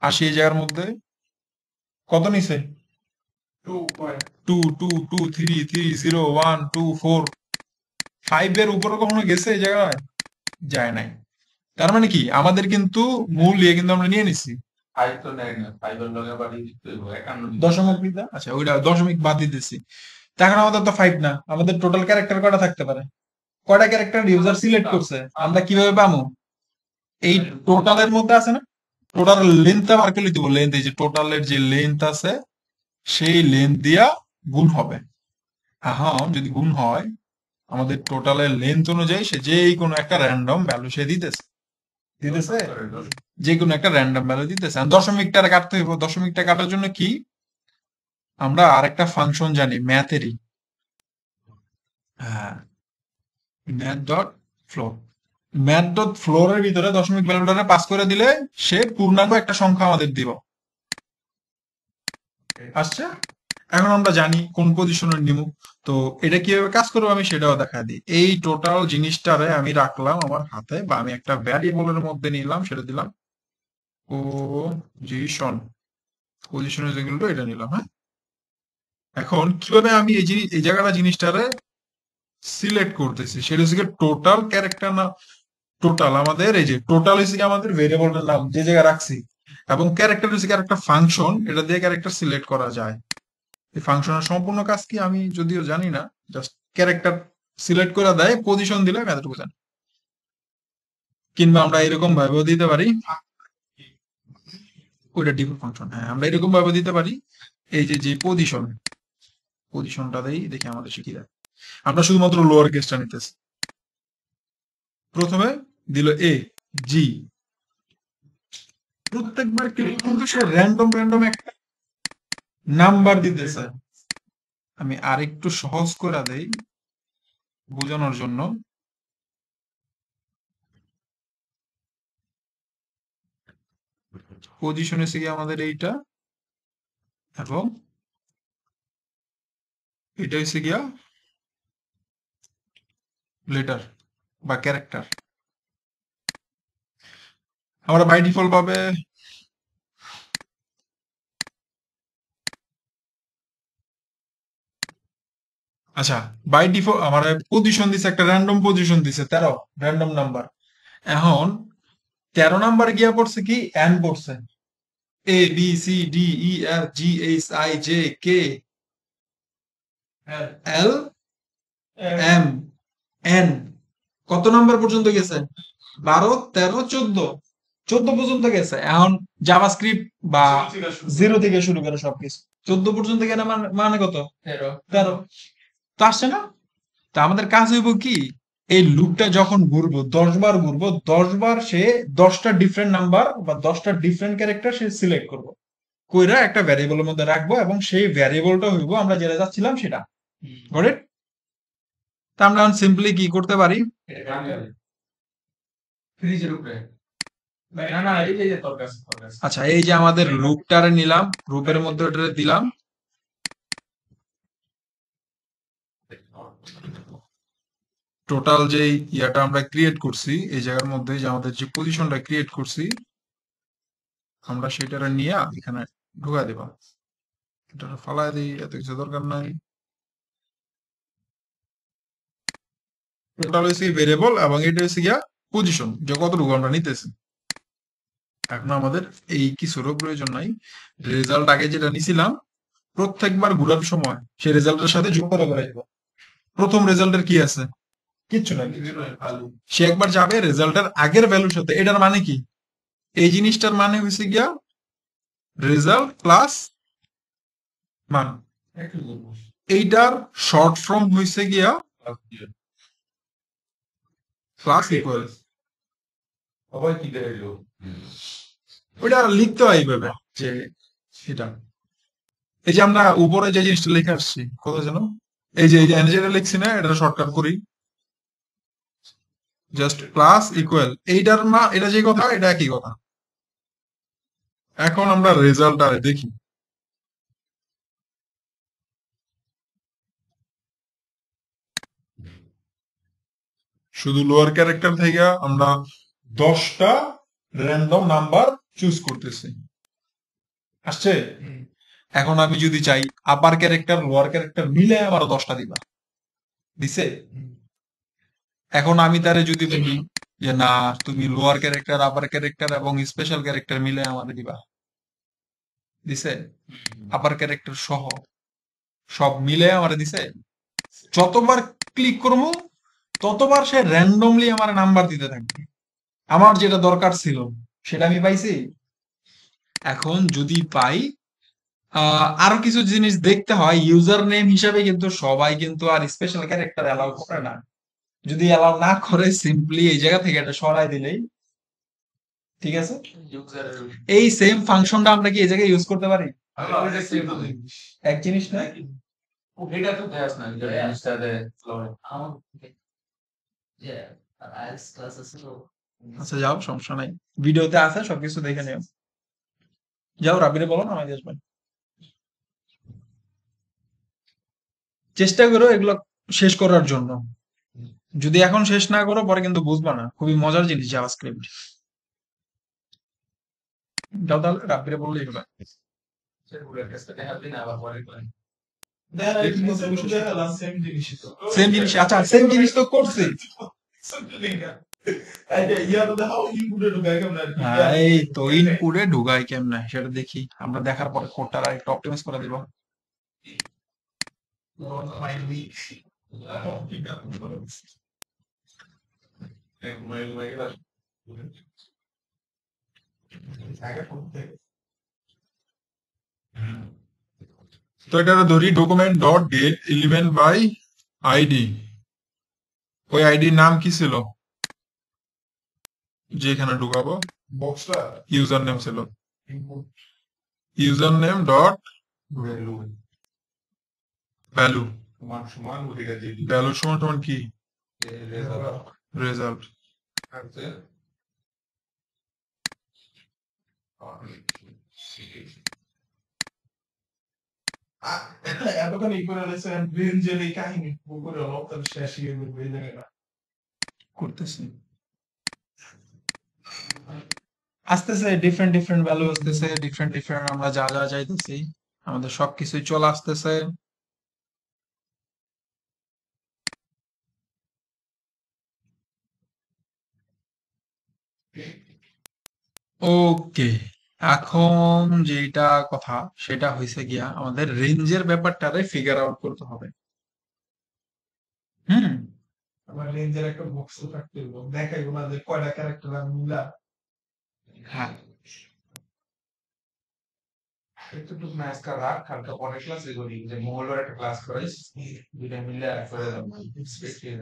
S1: আর সেই জায়গার মধ্যে। কত নিছে?
S2: Two
S1: two two three three zero one two four five এর উপরে কখনো গেছে এই জায়গায়? যায় নাই। তার মানে কি? আমাদের কিন্তু মূল ইয়ে কিন্তু আমরা নিয়ে নিছি। দশমিক বিদ্যা আচ্ছা ওইটা দশমিক বাদ দিয়ে দিচ্ছি তা এখন আমাদের তো ফাইভ না। আমাদের টোটাল ক্যারেক্টার কটা থাকতে পারে? কয়টা ক্যারেক্টার ইউজার সিলেক্ট করছে? আমরা কীভাবে পাবো? এই টোটালের মধ্যে আছে না? টোটাল লেন্থ বার করে দিব লেন্থ এই যে টোটালের যে লেন্থ আছে সেই লেন্থ দিয়া গুণ হবে। এখন যদি গুণ হয়, আমাদের টোটালের লেন্থ অনুযায়ী সে যেই কোনো একটা র্যান্ডম ভ্যালু সে দিতেছে। দিতেছে? যে কোনো একটা র্যান্ডম ভ্যালু দিতেছে। দশমিকটা কাটতে হইব দশমিকটা কাটার জন্য কি? আমরা আরেকটা ফাংশন জানি ম্যাথেরই হ্যাঁ। Math dot floor math dot ফ্লোরের ভিতরে দশমিক ভ্যালুটা পাস করে দিলে সে পূর্ণাঙ্গ একটা সংখ্যা আমাদের দিব। আসছে? এখন আমরা জানি কোন পজিশনের নিব তো এটা কীভাবে কাজ করব আমি সেটাও দেখা দিই এই টোটাল জিনিসটারে আমি রাখলাম আমার হাতে বা আমি একটা ভ্যারিয়েবলের মধ্যে নিলাম, সেটা দিলাম। পজিশন পজিশনের যেগুলো এটা নিলাম হ্যাঁ? এখন কীভাবে আমি এই জিনিস এই জায়গাটা জিনিসটারে সিলেক্ট করতেছি? সেটা হচ্ছে টোটাল ক্যারেক্টার না টোটাল আমাদের এই যে টোটাল হচ্ছে আমাদের ভেরিয়েবলটার নাম, যে জায়গায় রাখছি। এবং ক্যারেক্টার হচ্ছে কি একটা ফাংশন এটা দিয়ে ক্যারেক্টার সিলেক্ট করা যায়। এই ফাংশনের সম্পূর্ণ কাজ কি আমি যদিও জানি না জাস্ট ক্যারেক্টার সিলেক্ট করে দেয় পজিশন দিলে আমি এতটুকু জানি। কিংবা আমরা এরকম ভাবেও দিতে পারি, ওইটা ডিফল্ট ফাংশন হ্যাঁ আমরা এরকম ভাবে দিতে পারি, এই যে যে পজিশন পজিশনটা দেই, দেখি আমাদের শিখিয়ে দেয়। আমরা শুধুমাত্র লোয়ার কেসটা নিতেছি। প্রথমে দিল এ জি প্রত্যেকবার কিন্তু সে র্যান্ডম র্যান্ডম একটা নাম্বার দিতেছে আমি আরেকটু সহজ করে দেই বোঝানোর জন্য। পজিশন এসে গিয়ে আমাদের এইটা এবং এটা হচ্ছে গিয়া লেটার বা ক্যারেক্টার আমরা বাই ডিফল্ট ভাবে আচ্ছা বাই ডিফল্ট আমার পজিশন দিছে, একটা র্যান্ডম পজিশন দিছে, তেরো র্যান্ডম নাম্বার এখন, তেরো নাম্বার গিয়া পড়ছে কি? এন পড়ছে। A B C D E F G H I J K L M N কত নাম্বার পর্যন্ত গেছে? বারো, তেরো, চোদ্দ। চোদ্দ পর্যন্ত গেছে। এখন জাভাস্ক্রিপ্ট বা জিরো থেকে শুরু করে সবকিছু। চোদ্দ পর্যন্ত গেলে মানে- মানে কত?
S4: তেরো।
S1: তো আসছে না? তা আমাদের কাজ হইব কি? এই লুপটা যখন ঘুরবো দশ বার ঘুরবো দশ বার সে দশটা ডিফারেন্ট নাম্বার বা দশটা ডিফারেন্ট ক্যারেক্টার সে সিলেক্ট করব। কইরা একটা ভ্যারিয়েবলের মধ্যে রাখব এবং সেই ভ্যারিয়েবলটা হইব আমরা যেটা যাচ্ছিলাম সেটা। গট তা আমরা সিম্পলি কি করতে পারি?
S4: ফ্রিজের উপরে।
S1: আচ্ছা এই যে আমাদের লুপটারে নিলাম লুপের মধ্যে ওটা দিলাম। টোটাল যে ইয়াটা আমরা ক্রিয়েট করছি, এই জায়গার মধ্যে যে আমাদের যে পজিশনটা ক্রিয়েট করছি, আমরা সেটারে নিয়ে এখানে ঢুকা দেব এটা ফালাই দিই, এত কিছু দরকার নাই। টোটাল হচ্ছে ভেরিয়েবল এবং এটা হচ্ছে গিয়া পজিশন যে কতটুকু আমরা নিতেছি। এখন আমাদের। এই কিছুরও প্রয়োজন নাই। রেজাল্ট আগে যেটা নিছিলাম প্রত্যেকবার ঘুরার সময় সেই রেজাল্টের সাথে যোগ করা করে যাব প্রথম রেজাল্টের কি আছে? কিচ্ছু নাই। সে একবার যাবে রেজাল্টের আগের ভ্যালুর সাথে এটার মানে কি? এই জিনিসটার মানে হয়েছে গিয়া রেজাল্ট প্লাস মান। এইটার শর্ট ফর্ম হয়েছে গিয়া প্লাস ইকুয়াল
S4: সবাই কি দেখল?
S1: ওটা লিখতে হয় এইভাবে। যে সেটা। এই যে আমরা উপরে যে জিনিসটা লিখে আসছি, কত যেন? এই যে এই যে যেটা লিখছি না এটা শর্টকাট করি। জাস্ট প্লাস ইকুয়াল এইটার মা এটা যে কথা, এটা একই কথা। এখন আমরা রেজাল্ট আর দেখি। শুধু লোয়ার ক্যারেক্টার থেকে আমরা দশটা র্যান্ডম নাম্বার চুজ করতেছি। আসছে? এখন আমি যদি চাই আপার ক্যারেক্টার লোয়ার ক্যারেক্টার মিলে আমার দশটা দিবা। দিছে? এখন আমি তারে যদি বলি যে না তুমি লোয়ার ক্যারেক্টার আপার ক্যারেক্টার এবং স্পেশাল ক্যারেক্টার মিলে আমাদের দিবা। দিছে? আপার ক্যারেক্টার সহ সব মিলে আমার দিছে? যতবার ক্লিক করব ততবার সে র্যান্ডমলি আমার নাম্বার দিতে থাকবে। আমার যেটা দরকার ছিল সেটা আমি পাইছি? এখন যদি পাই আহ, আরও কিছু জিনিস দেখতে হয়। ইউজার নেম হিসাবে কিন্তু সবাই কিন্তু আর স্পেশাল ক্যারেক্টার অ্যালাউ করে না। যদি অ্যালাউ না করে সিম্পলি এই জায়গা থেকে এটা সরাই দিলেই। ঠিক আছে? এই সেম ফাংশনটা আমরা কি এই জায়গায় ইউজ করতে পারি। এক জিনিস না?
S4: এটা তো না যে জিনিসটা দে
S7: আমার ক্লাস আছে তো
S1: আচ্ছা যাও সমস্যা নাই। ভিডিওতে আছে সবকিছু দেখে নিও। যাও রাবিরে বলো না আমাদের আসবেন চেষ্টা করো এগুলো শেষ করার জন্য। যদি এখন শেষ না করো পরে কিন্তু বুঝবা না। খুবই মজার জিনিস জাভাস্ক্রিপ্ট। যাও তাহলে
S2: same জিনিসই তো।
S1: সেম জিনিস আচ্ছা সেম জিনিস তো করছি।
S2: এই
S1: তো ইনপুটে ঢুকাই কেমনে? সেটা দেখি, আমরা দেখার পরে কোডটা আর একটু অপটিমাইজ করে দিব। তো এটা ধরি document dot get element by ID ওই আইডির নাম কি ছিল? যে এখানে ঢুকাবো
S2: বক্সটা
S1: ইউজার নেম ছিল। User name dot
S3: value
S1: value
S3: সমান সমান
S1: ভ্যালু সমান সমান কি?
S3: রেজাল্ট
S2: এতক্ষণ ই করে কাহিনী। করে শেষ ইয়ে
S1: করতেছি। আসতেছে ডিফারেন্ট ডিফারেন্ট ভ্যালু আসতেছে ডিফারেন্ট ডিফারেন্ট আমরা যা যা চাইতেছি আমাদের সবকিছুই চলে আসতেছে। ওকে এখন যেটা কথা, সেটা হয়েছে গিয়া আমাদের রেঞ্জের ব্যাপারটারে ফিগার আউট করতে হবে। হুম?
S2: আমার রেঞ্জের একটা বক্স থাকতে দেখাইবো না কয়টা ক্যারেক্টার আমি মিলা
S1: হ্যাঁ।
S4: একটু রাখ কালকে পরের ক্লাসে করি যে মঙ্গলবার একটা ক্লাস করাইস দুইটা মিলে একবারে স্পেস পেয়ে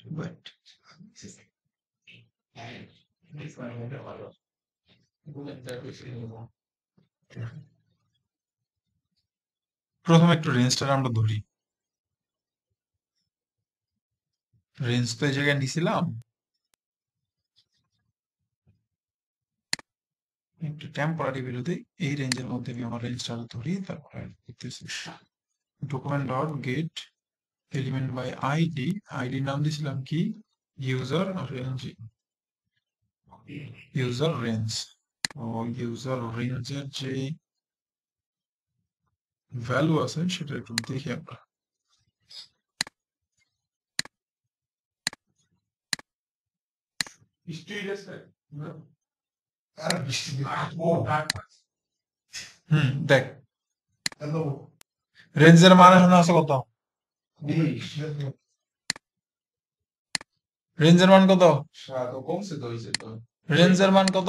S1: বাট প্রথমে একটু রেঞ্জটা আমরা ধরি। রেঞ্জ তো এই জায়গায় নিছিলাম। একটু টেম্পোরারি বিরোধী এই রেঞ্জের মধ্যে আমি আমার রেঞ্জটা ধরি তারপরে দেখতেছি document dot get element by ID ID নাম দিয়েছিলাম কি? ইউজার রেঞ্জ ইউজার রেঞ্জ ও ইউজার রেঞ্জের যে ভ্যালু আছে সেটা একটু দেখি আমরা।
S5: History আছে
S2: আর বৃষ্টি
S1: দেখ। রেঞ্জের মান আছে কত? রেঞ্জের মান কত?
S4: তো কমছে তো হয়েছে তো।
S1: রেঞ্জের মান কত?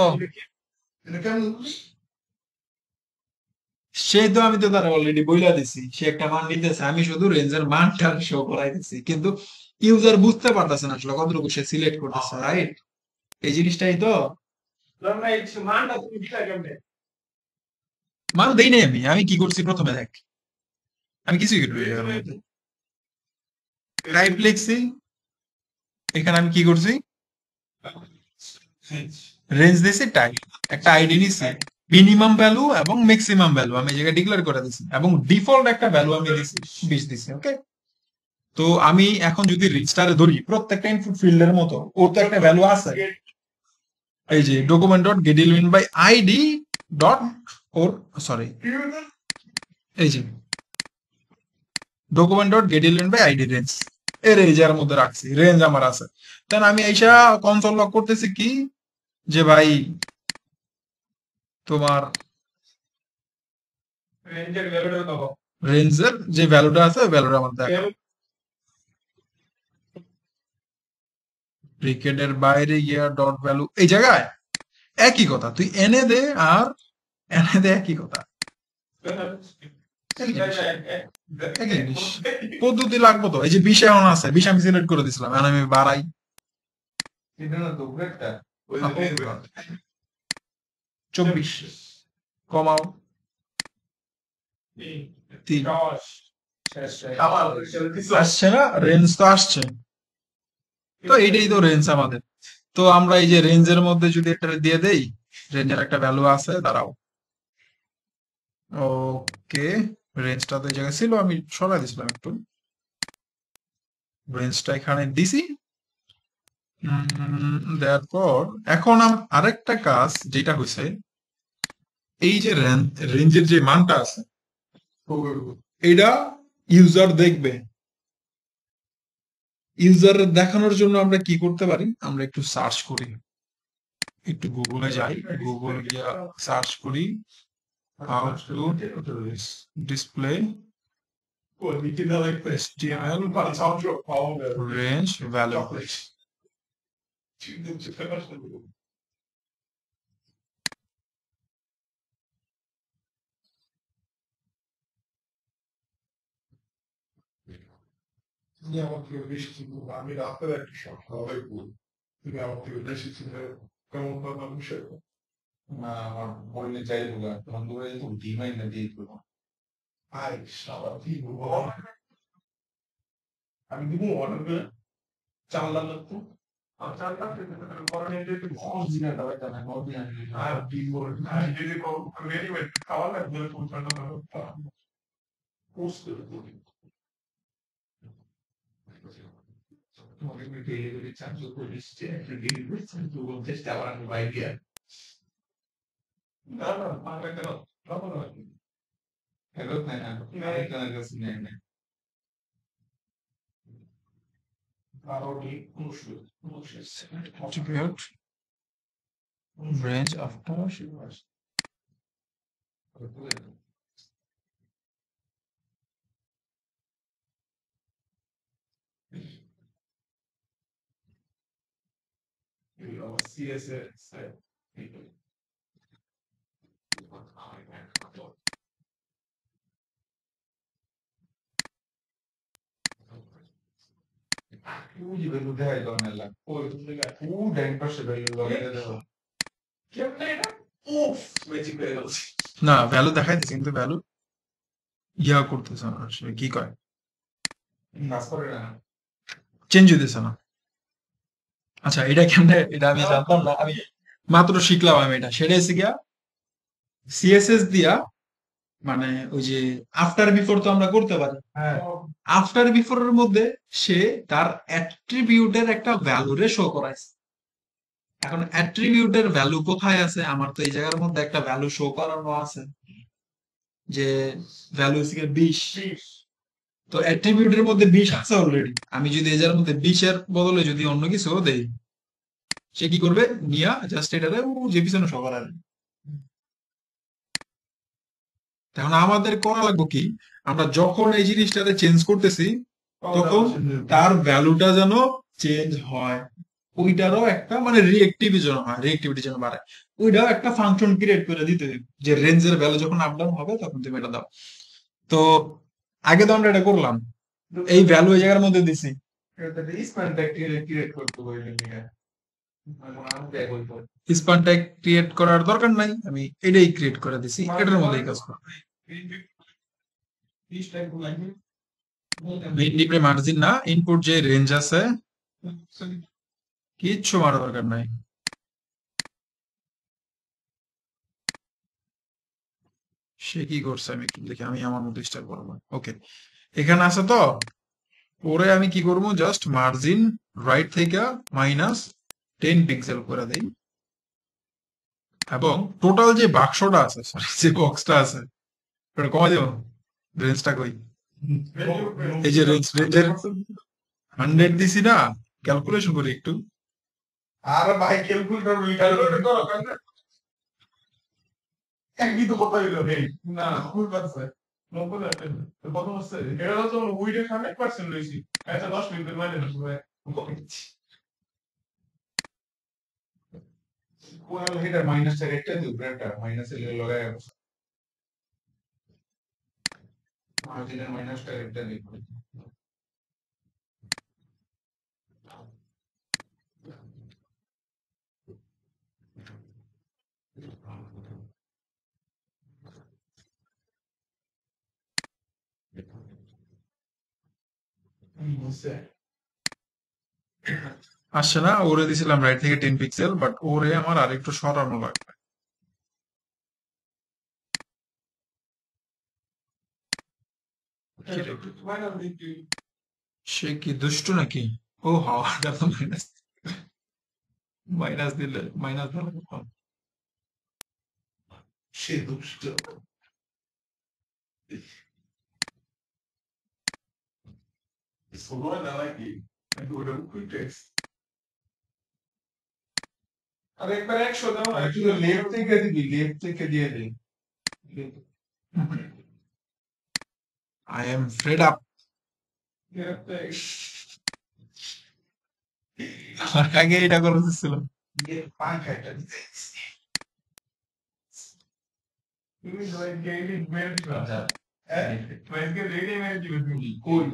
S1: সেই তো আমি তো তার অলরেডি বইলা দিছি সে একটা মান নিতেছে আমি শুধু রেঞ্জের মানটা শো করাই দিছি কিন্তু ইউজার বুঝতে পারতেছে না আসলে কতটুকু সে সিলেক্ট করতেছে রাইট এই জিনিসটাই তো মান দেই নাই আমি আমি কি করছি প্রথমে দেখ। আমি কিছুই রাইট লিখছি। এখানে আমি কি করছি? রেঞ্জ দিছি টাইপ একটা আইডি নিছি। মিনিমাম ভ্যালু এবং ম্যাক্সিমাম ভ্যালু আমি এই জায়গায় ডিক্লেয়ার করে দিছি। এবং ডিফল্ট একটা ভ্যালু আমি দিছি 20 দিছি ওকে তো আমি এখন যদি রেজিস্টারে ধরি প্রত্যেকটা ইনপুট ফিল্ডের মতো ওর তো একটা ভ্যালু আছে। এই যে document dot get element by ID dot or sorry এই যে document dot get element by ID range এর এই যার মধ্যে রাখছি রেঞ্জ আমার আছে। তাই আমি এইসা কনসোল লক করতেছি কি? যে ভাই তোমার
S5: রেঞ্জের
S1: রেঞ্জের যে ভ্যালুটা আছে ভ্যালুটা আমার দেখা। ব্রিকেডের বাইরে গিয়া ডট ভ্যালু এই জায়গায়? একই কথা তুই এনে দে আর এনে দে একই কথা। পদ্ধতি লাগবো তো এই যে এখন আছে বিশ আমি সিলেক্ট করে দিছিলাম এখন আমি বাড়াই। চব্বিশ। কমাও। আসছে না? রেঞ্জ তো আসছে। তো এইটাই তো রেঞ্জ আমাদের। তো আমরা এই যে রেঞ্জের মধ্যে যদি একটা দিয়ে দেই রেঞ্জের একটা ভ্যালু আছে, দাঁড়াও। ওকে রেঞ্জটা তো এই জায়গায় ছিল, আমি সরাই দিছিলাম একটু। রেঞ্জটা এখানে দিছি। পর এখন আরেকটা কাজ যেটা হয়েছে এই যে রেঞ্জের যে মানটা আছে এটা ইউজার দেখবে। ইউজার দেখানোর জন্য আমরা কি করতে পারি? আমরা একটু সার্চ করি। একটু গুগলে যাই। গুগল গিয়া সার্চ করি। How to display HTML range value
S5: তুমি আমার থেকে বেশি চিনবো আমি রাতের একটা সকালে বলি। তুমি আমার থেকে বেশি চিনবে কেমন তার বিষয়
S4: না, আমার বললে চাই বলে তখন দূরে যেত ডিমাইন না দিয়ে দিল
S5: আই সারা বলব? আমি দিব অর্ডার চাল লাগতো তো আর চাল
S4: ovviamente ricercato con gli stessi di
S5: questo contestavano no
S1: no. you know,
S5: CSS
S2: type
S4: people. huge value there is on
S2: Allah. Oh, who then pressure value?
S1: না ভ্যালু দেখাইতেছে কিন্তু ভ্যালু ইয়া করতেছে না কি কয় চেঞ্জ হইতেছে না আচ্ছা এটা কেমনে এটা আমি জানতাম না। আমি মাত্র শিখলাম আমি এটা। সেটা এসে গিয়া সিএসএস দিয়া মানে ওই যে আফটার বিফোর তো আমরা করতে পারি।
S4: হ্যাঁ।
S1: আফটার বিফোর এর মধ্যে সে তার অ্যাট্রিবিউটের একটা ভ্যালুরে শো করাইছে। এখন অ্যাট্রিবিউটের ভ্যালু কোথায় আছে? আমার তো এই জায়গার মধ্যে একটা ভ্যালু শো করানো আছে। যে ভ্যালু বিশ। তো অ্যাট্রিবিউটের মধ্যে বিষ আছে অলরেডি আমি যদি এই জায়গার মধ্যে বিশের বদলে যদি অন্য কিছু দেই, সে কি করবে? নিয়া জাস্ট এটারে ও যে পিছনে শো করাবে এখন আমাদের করা লাগবে কি? আমরা যখন এই জিনিসটাতে চেঞ্জ করতেছি, তখন তার ভ্যালুটা যেন চেঞ্জ হয়। ওইটারও একটা মানে রিয়েক্টিভিটি যেন হয় রিয়েক্টিভিটি যেন বাড়ায়। ওইটাও একটা ফাংশন ক্রিয়েট করে দিতে। যে রেঞ্জের ভ্যালু যখন আপ ডাউন হবে, তখন তুমি এটা দাও। তো আগে তো আমরা এটা করলাম। এই ভ্যালু এই জায়গার মধ্যে দিছি।
S4: স্প্যানটা ক্রিয়েট
S1: করার দরকার নাই। আমি এটাই ক্রিয়েট করে দিছি। এটার মধ্যেই কাজ করো
S2: বিশ টাইপ লাগবে
S1: ডিপ্লে মার্জিন না ইনপুট যে রেঞ্জ আছে কিচ্ছু মারা দরকার নাই। সে কি করছে আমি একটু দেখি, আমি আমার মতো স্টাইল করব। ওকে এখানে আছে তো? পরে আমি কি করব? জাস্ট মার্জিন রাইট থেকে মাইনাস টেন পিক্সেল করে দেই। এবং টোটাল যে বাক্সটা আছে সরি যে বক্সটা আছে ওটা কমে দেবো? রেঞ্জটা কই? এই যে রেঞ্জ রেঞ্জের হান্ড্রেড দিছি না ক্যালকুলেশন করি একটু।
S2: আর ভাই ক্যালকুলেটর একই তো কথা হইল না হচ্ছে এটা তো হান্ড্রেড পার্সেন্ট রয়েছি দশ মিনিটের মানে
S4: কোয়াল হেডার মাইনাস এর একটা দিও ব্র্যান্ডটা মাইনাস এর লগায় মার্জিনের মাইনাসটা একটা দিও
S2: বুঝছে
S1: আসছে না ওরে দিছিলাম রাইট থেকে টেন পিক্সেল বাট ওরে আমার আরেকটু সরানো লাগবে। সে কি দুষ্ট নাকি? ও হাওয়াটা তো মাইনাস মাইনাস দিলে মাইনাস
S2: সে দুষ্ট। সময় না নাকি ওটা কুইক টেক্সট আর একবার একশো দাও না
S4: একটু লেফট থেকে দিবি লেফট থেকে দিয়ে দে
S1: আই এম ফ্রেড আপ আমার আগে এটা করে
S2: তুমি দিবা হ্যাঁ? দিবে তুমি। এটা কেন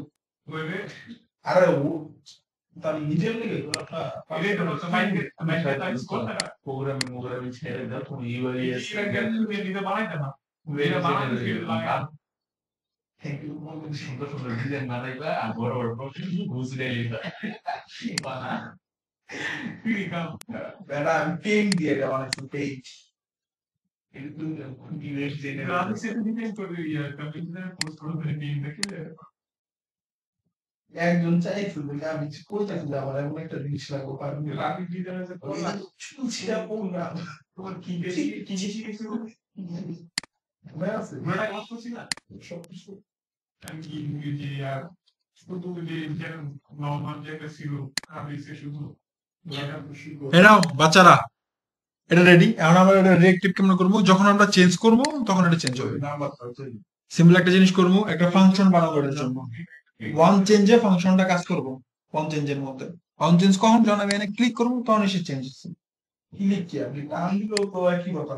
S2: අර
S4: තන ඉජල්ලගේ පෝගරම මෝගරම චේරද ඒවගේ සුන්දර සුන්දර ඩිසයින් නරයිව අගොර වරපොක් ගුසු
S2: දෙලිද බනා පිරිකම් වැඩම් පේන් දියට වනසු පේජ් එදුන්න
S4: කුඩි වෙස් දෙන
S2: ග්‍රාෆික්ස් එක දිනේ කොරේ යා කම්පියුටර් පොස්ට් වල දෙන්නේ නැහැ একজন চাইছিল যে আমি কইতাছি যে আমার এমন একটা জিনিস লাগবে ডিজাইনার যে করলাম পড়লাম তোমার কি বেশি কি বেশি কিছু? মনে আছে? মনে ক্লাস করছি না? সব কিছু আমি কি যে আর শুধু যে যেন নর্মাল যেটা ছিল আমি সে শুধু
S1: এরাও বাচ্চারা এটা রেডি এখন আমরা এটা রিয়েক্টিভ কেমন করব? যখন আমরা চেঞ্জ করব তখন এটা চেঞ্জ হবে। সিম্পল একটা জিনিস করব একটা ফাংশন বানানোর জন্য। ওয়ান চেঞ্জে ফাংশনটা কাজ করব। ওয়ান চেঞ্জের মধ্যে। ওয়ান চেঞ্জ কখন? যখন আমি ক্লিক করব তখন এসে চেঞ্জ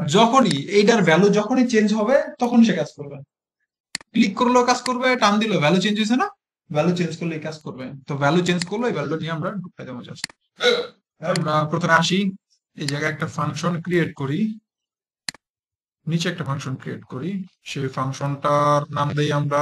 S1: যখনই এইটার ভ্যালু যখনই চেঞ্জ হবে তখন সে কাজ করবে। ক্লিক করলেও কাজ করবে টান দিলেও ভ্যালু চেঞ্জ হয়েছে না? ভ্যালু চেঞ্জ করলে কাজ করবে। তো ভ্যালু চেঞ্জ করলে এই ভ্যালুটা নিয়ে আমরা ঢুকাই দেবো জাস্ট আমরা প্রথমে আসি। এই জায়গায় একটা ফাংশন ক্রিয়েট করি। নিচে একটা ফাংশন ক্রিয়েট করি। সেই ফাংশনটার নাম দেই আমরা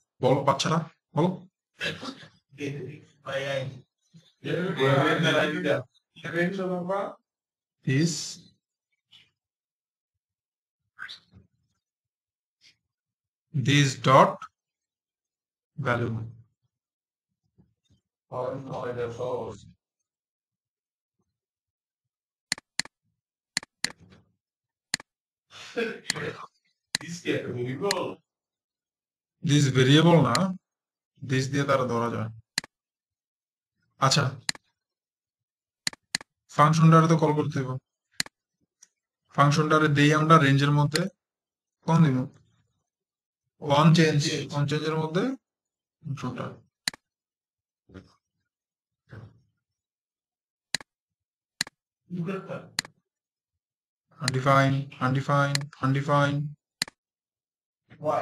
S1: বলো বাচ্চারা বলো this this dot value this variable না দিস দিয়ে তারা ধরা যায়। আচ্ছা ফাংশনটারে তো কল করতে হবে ফাংশনটারে দেই আমরা রেঞ্জের মধ্যে কোন দিব। ওয়ান চেঞ্জ ওয়ান চেঞ্জের মধ্যে ফাংশনটা undefined undefined undefined
S2: Why?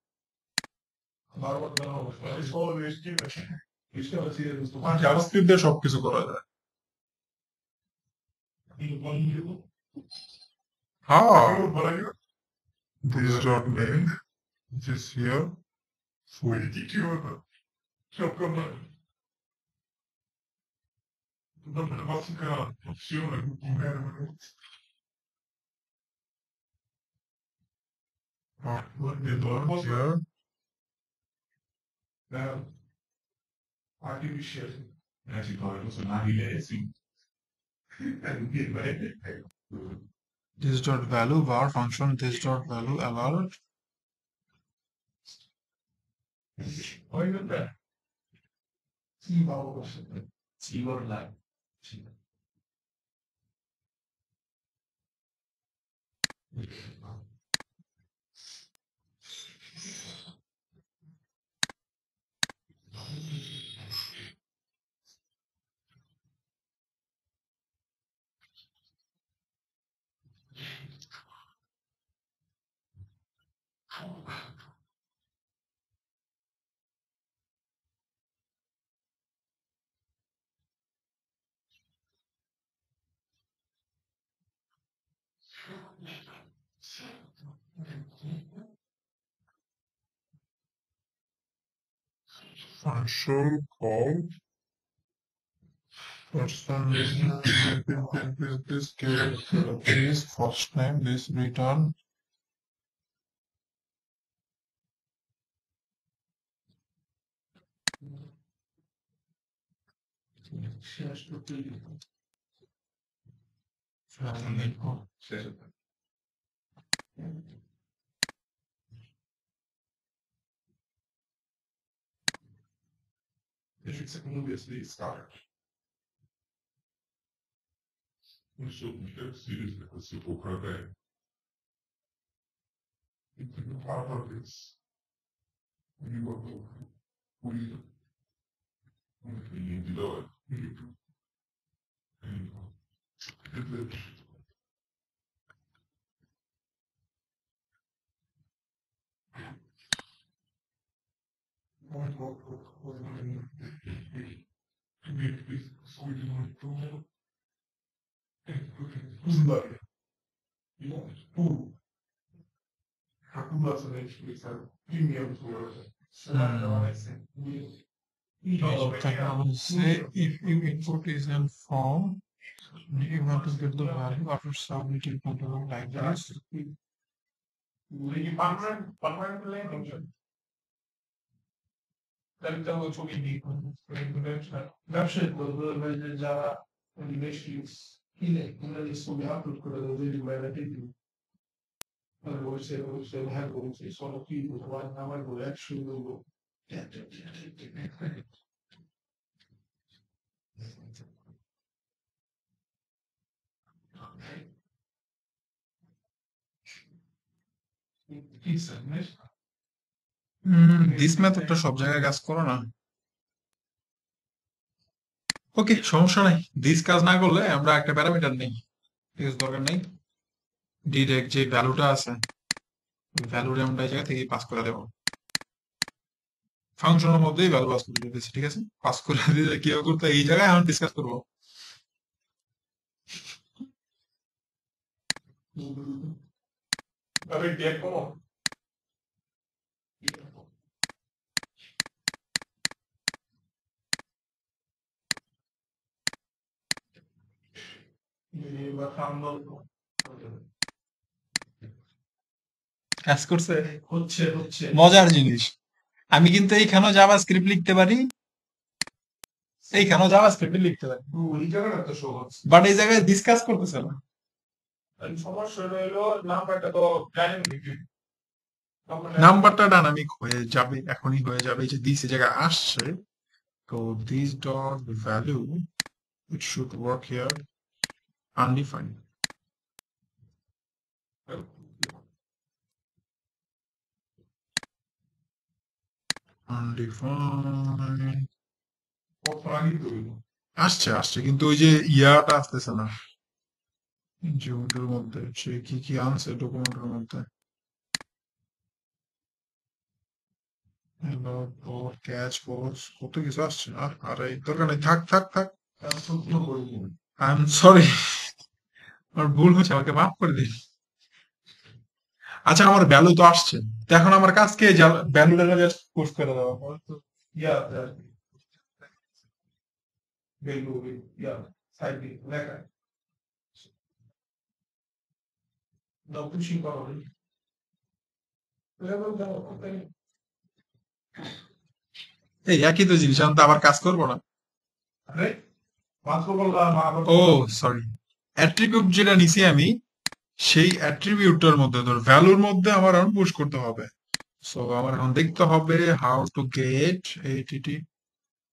S5: বারবার সব
S3: জাভাস্ক্রিপ্ট দিয়ে সবকিছু করা যায় হ্যাঁ this dot main which here
S5: Full detail. Só como. Não posso ficar funciona com o
S3: uh, the dot here
S5: Now, artificial as you call it, also annihilating and
S1: this dot value var function this dot value alert.
S5: or even that see, keyboard
S7: lab See. Oh.
S3: Function called person this this this first name this return
S5: Deixa que secondo me di start. Un software seriously così può credere. E tu non parla o questo. Un riguardo livro. Um figlio di loro. Pulito. livro. E pulito. Muito bom, muito bom. committed
S1: squeezing on and cooking. You want food. Input is in form, you want to get the value after submitting control like this.
S2: Line function তাহলে তো ওই ছবি দিই ব্যবসায়ী বলব যে যারা বেশি কিনে কিনে ছবি আপলোড করে দেবে যদি বাইরে দিই তাহলে বলছে বলছে হ্যাঁ বলছে
S1: দিস মেথডটা সব জায়গায় কাজ করো না। ওকে সমস্যা নাই। দিস কাজ না করলে আমরা একটা প্যারামিটার নেই। ঠিক আছে দরকার নেই। ডিরেক্ট যে ভ্যালুটা আছে ভ্যালুটা আমরা এই জায়গা থেকে পাস করে দেবো। ফাংশনের মধ্যেই ভ্যালু পাস করে দিতেছি, ঠিক আছে? পাস করে দিলে কীভাবে করতে এই জায়গায় এখন ডিসকাস করব।
S2: আরে ডেট করো এবার সামনে
S1: কাজ করছে?
S2: হচ্ছে হচ্ছে।
S1: মজার জিনিস। আমি কিন্তু এইখানেও জাভা স্ক্রিপ্ট লিখতে পারি। এইখানেও জাভা স্ক্রিপ্ট লিখতে পারি।
S2: ওই জায়গাটা তো সহজ।
S1: বাট এই জায়গায় ডিসকাস করতেছে না।
S2: সমস্যা রইল নাম্বারটা তো ডাইনামিক
S1: নাম্বারটা ডাইনামিক হয়ে যাবে এখনই হয়ে যাবে। যে দিস জায়গায় আসছে তো this dot value it should work here
S2: কত
S1: আসছে আসছে, কিন্তু ওই যে ইয়াটা আসতেছে না। মধ্যে সে কি কি আনছে মধ্যে? ক্যাচ কত কিছু আসছে? আর থাক থাক থাক। আই এম সরি আমার ভুল হচ্ছে আমাকে মাফ করে দিন। আচ্ছা আমার ভ্যালু তো আসছে। তো এখন আমার কাজকে ভ্যালুটা জাস্ট পোস্ট করে দেওয়া
S2: ইয়া ভ্যালু ইয়া সাইড লেখা। পুশিং
S1: এই একই তো জিনিস আমি তো আবার কাজ করব না। ও সরি অ্যাট্রিবিউট যেটা নিছি আমি সেই অ্যাট্রিবিউটটার মধ্যে ধর ভ্যালুর মধ্যে আমার এখন পুশ করতে হবে সো আমার এখন দেখতে হবে how to get এইটিটি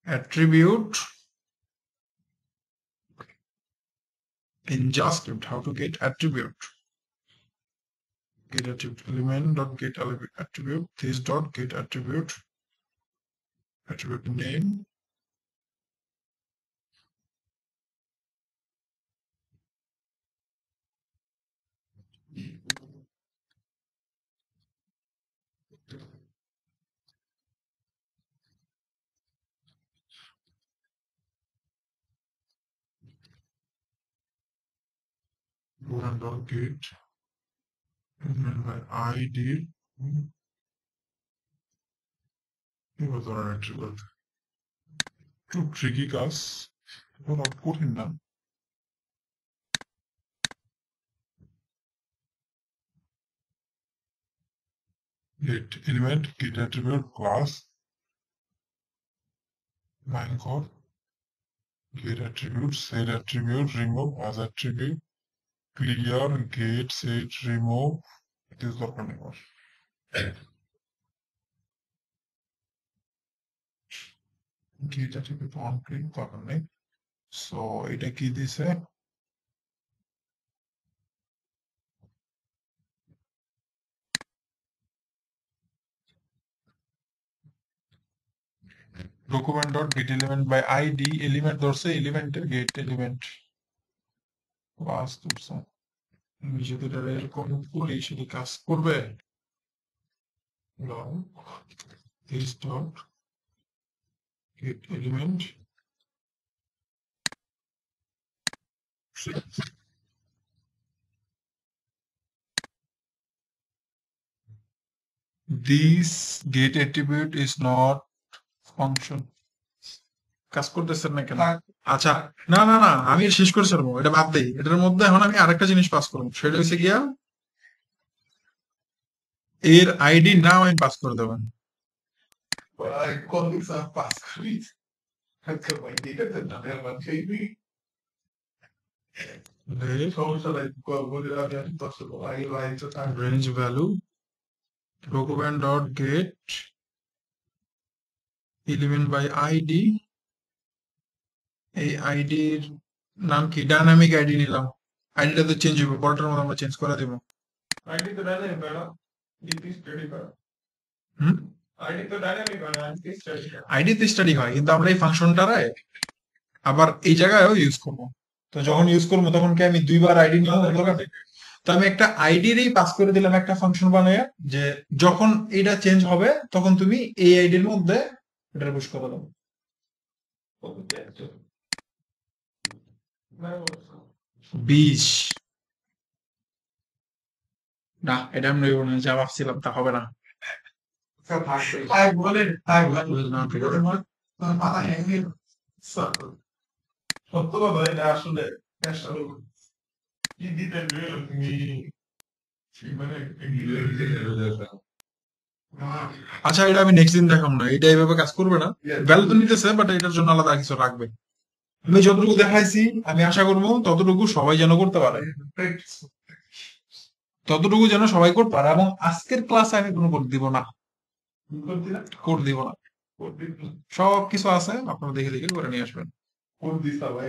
S1: attribute in JavaScript how to get attribute get attribute element dot get attribute this dot get attribute attribute name and dot get element by id এবার ধরেন attribute একটু tricky কাজ কোনো কঠিন না get element get attribute class line code get attribute set attribute remove as attribute clear get set remove it is দরকার নেই আমার get attribute on click দরকার নেই সো এটা কি দিছে document dot get element by id element ধরছে এলিমেন্টের গেট এলিমেন্ট class ধরছে আমি যদি এটা এরকম করি সেটি কাজ করবে log this dot get element? This get attribute is not function কাজ করতেছেন না কেন আচ্ছা না না না, আমি শেষ করে ছাড়বো, এটা বাদ দেই। এটার মধ্যে এখন আমি আরেকটা জিনিস পাস করব, সেটা হচ্ছে গিয়া এর আইডি নাম আমি পাস করে দেবেন range value dot get element by id এই আইডির নাম কি? ডাইনামিক আইডি নিলাম। আইডিটা তো চেঞ্জ হবে পরটার মধ্যে আমরা চেঞ্জ করে দেবো।
S5: আইডি তো ডাইনামিক না ডিপি স্টাডি করা।
S1: হুম?
S5: আইডি তো ডাইনামিক করা।
S1: আইডি তো স্টাডি হয় কিন্তু আমরা এই ফাংশনটারে আবার এই জায়গায়ও ইউজ করব। তো যখন ইউজ করব তখন কি আমি দুইবার আইডি নিব দরকার তো আমি একটা আইডিরই পাস করে দিলাম একটা ফাংশন বানিয়ে যে যখন এটা চেঞ্জ হবে তখন তুমি এই আইডির মধ্যে এটা পুশ করে দাও। বিশ না, এটা আমি না ভাবছিলাম তা হবে না।
S5: আসলে
S1: আচ্ছা এটা আমি নেক্সট দিন দেখাম না। এটা এইভাবে কাজ করবে না। ভ্যালু তো নিতেছে বাট এটার জন্য আলাদা কিছু রাখবে। আমি যতটুকু দেখাইছি, আমি আশা করব ততটুকু সবাই যেন করতে পারে। ততটুকু যেন সবাই করতে পারে এবং আজকের ক্লাসে আমি কোনো কোড দিব না। কোড দিব না। সব কিছু আছে, আপনারা দেখে দেখে করে নিয়ে আসবেন।
S5: কোড ভাই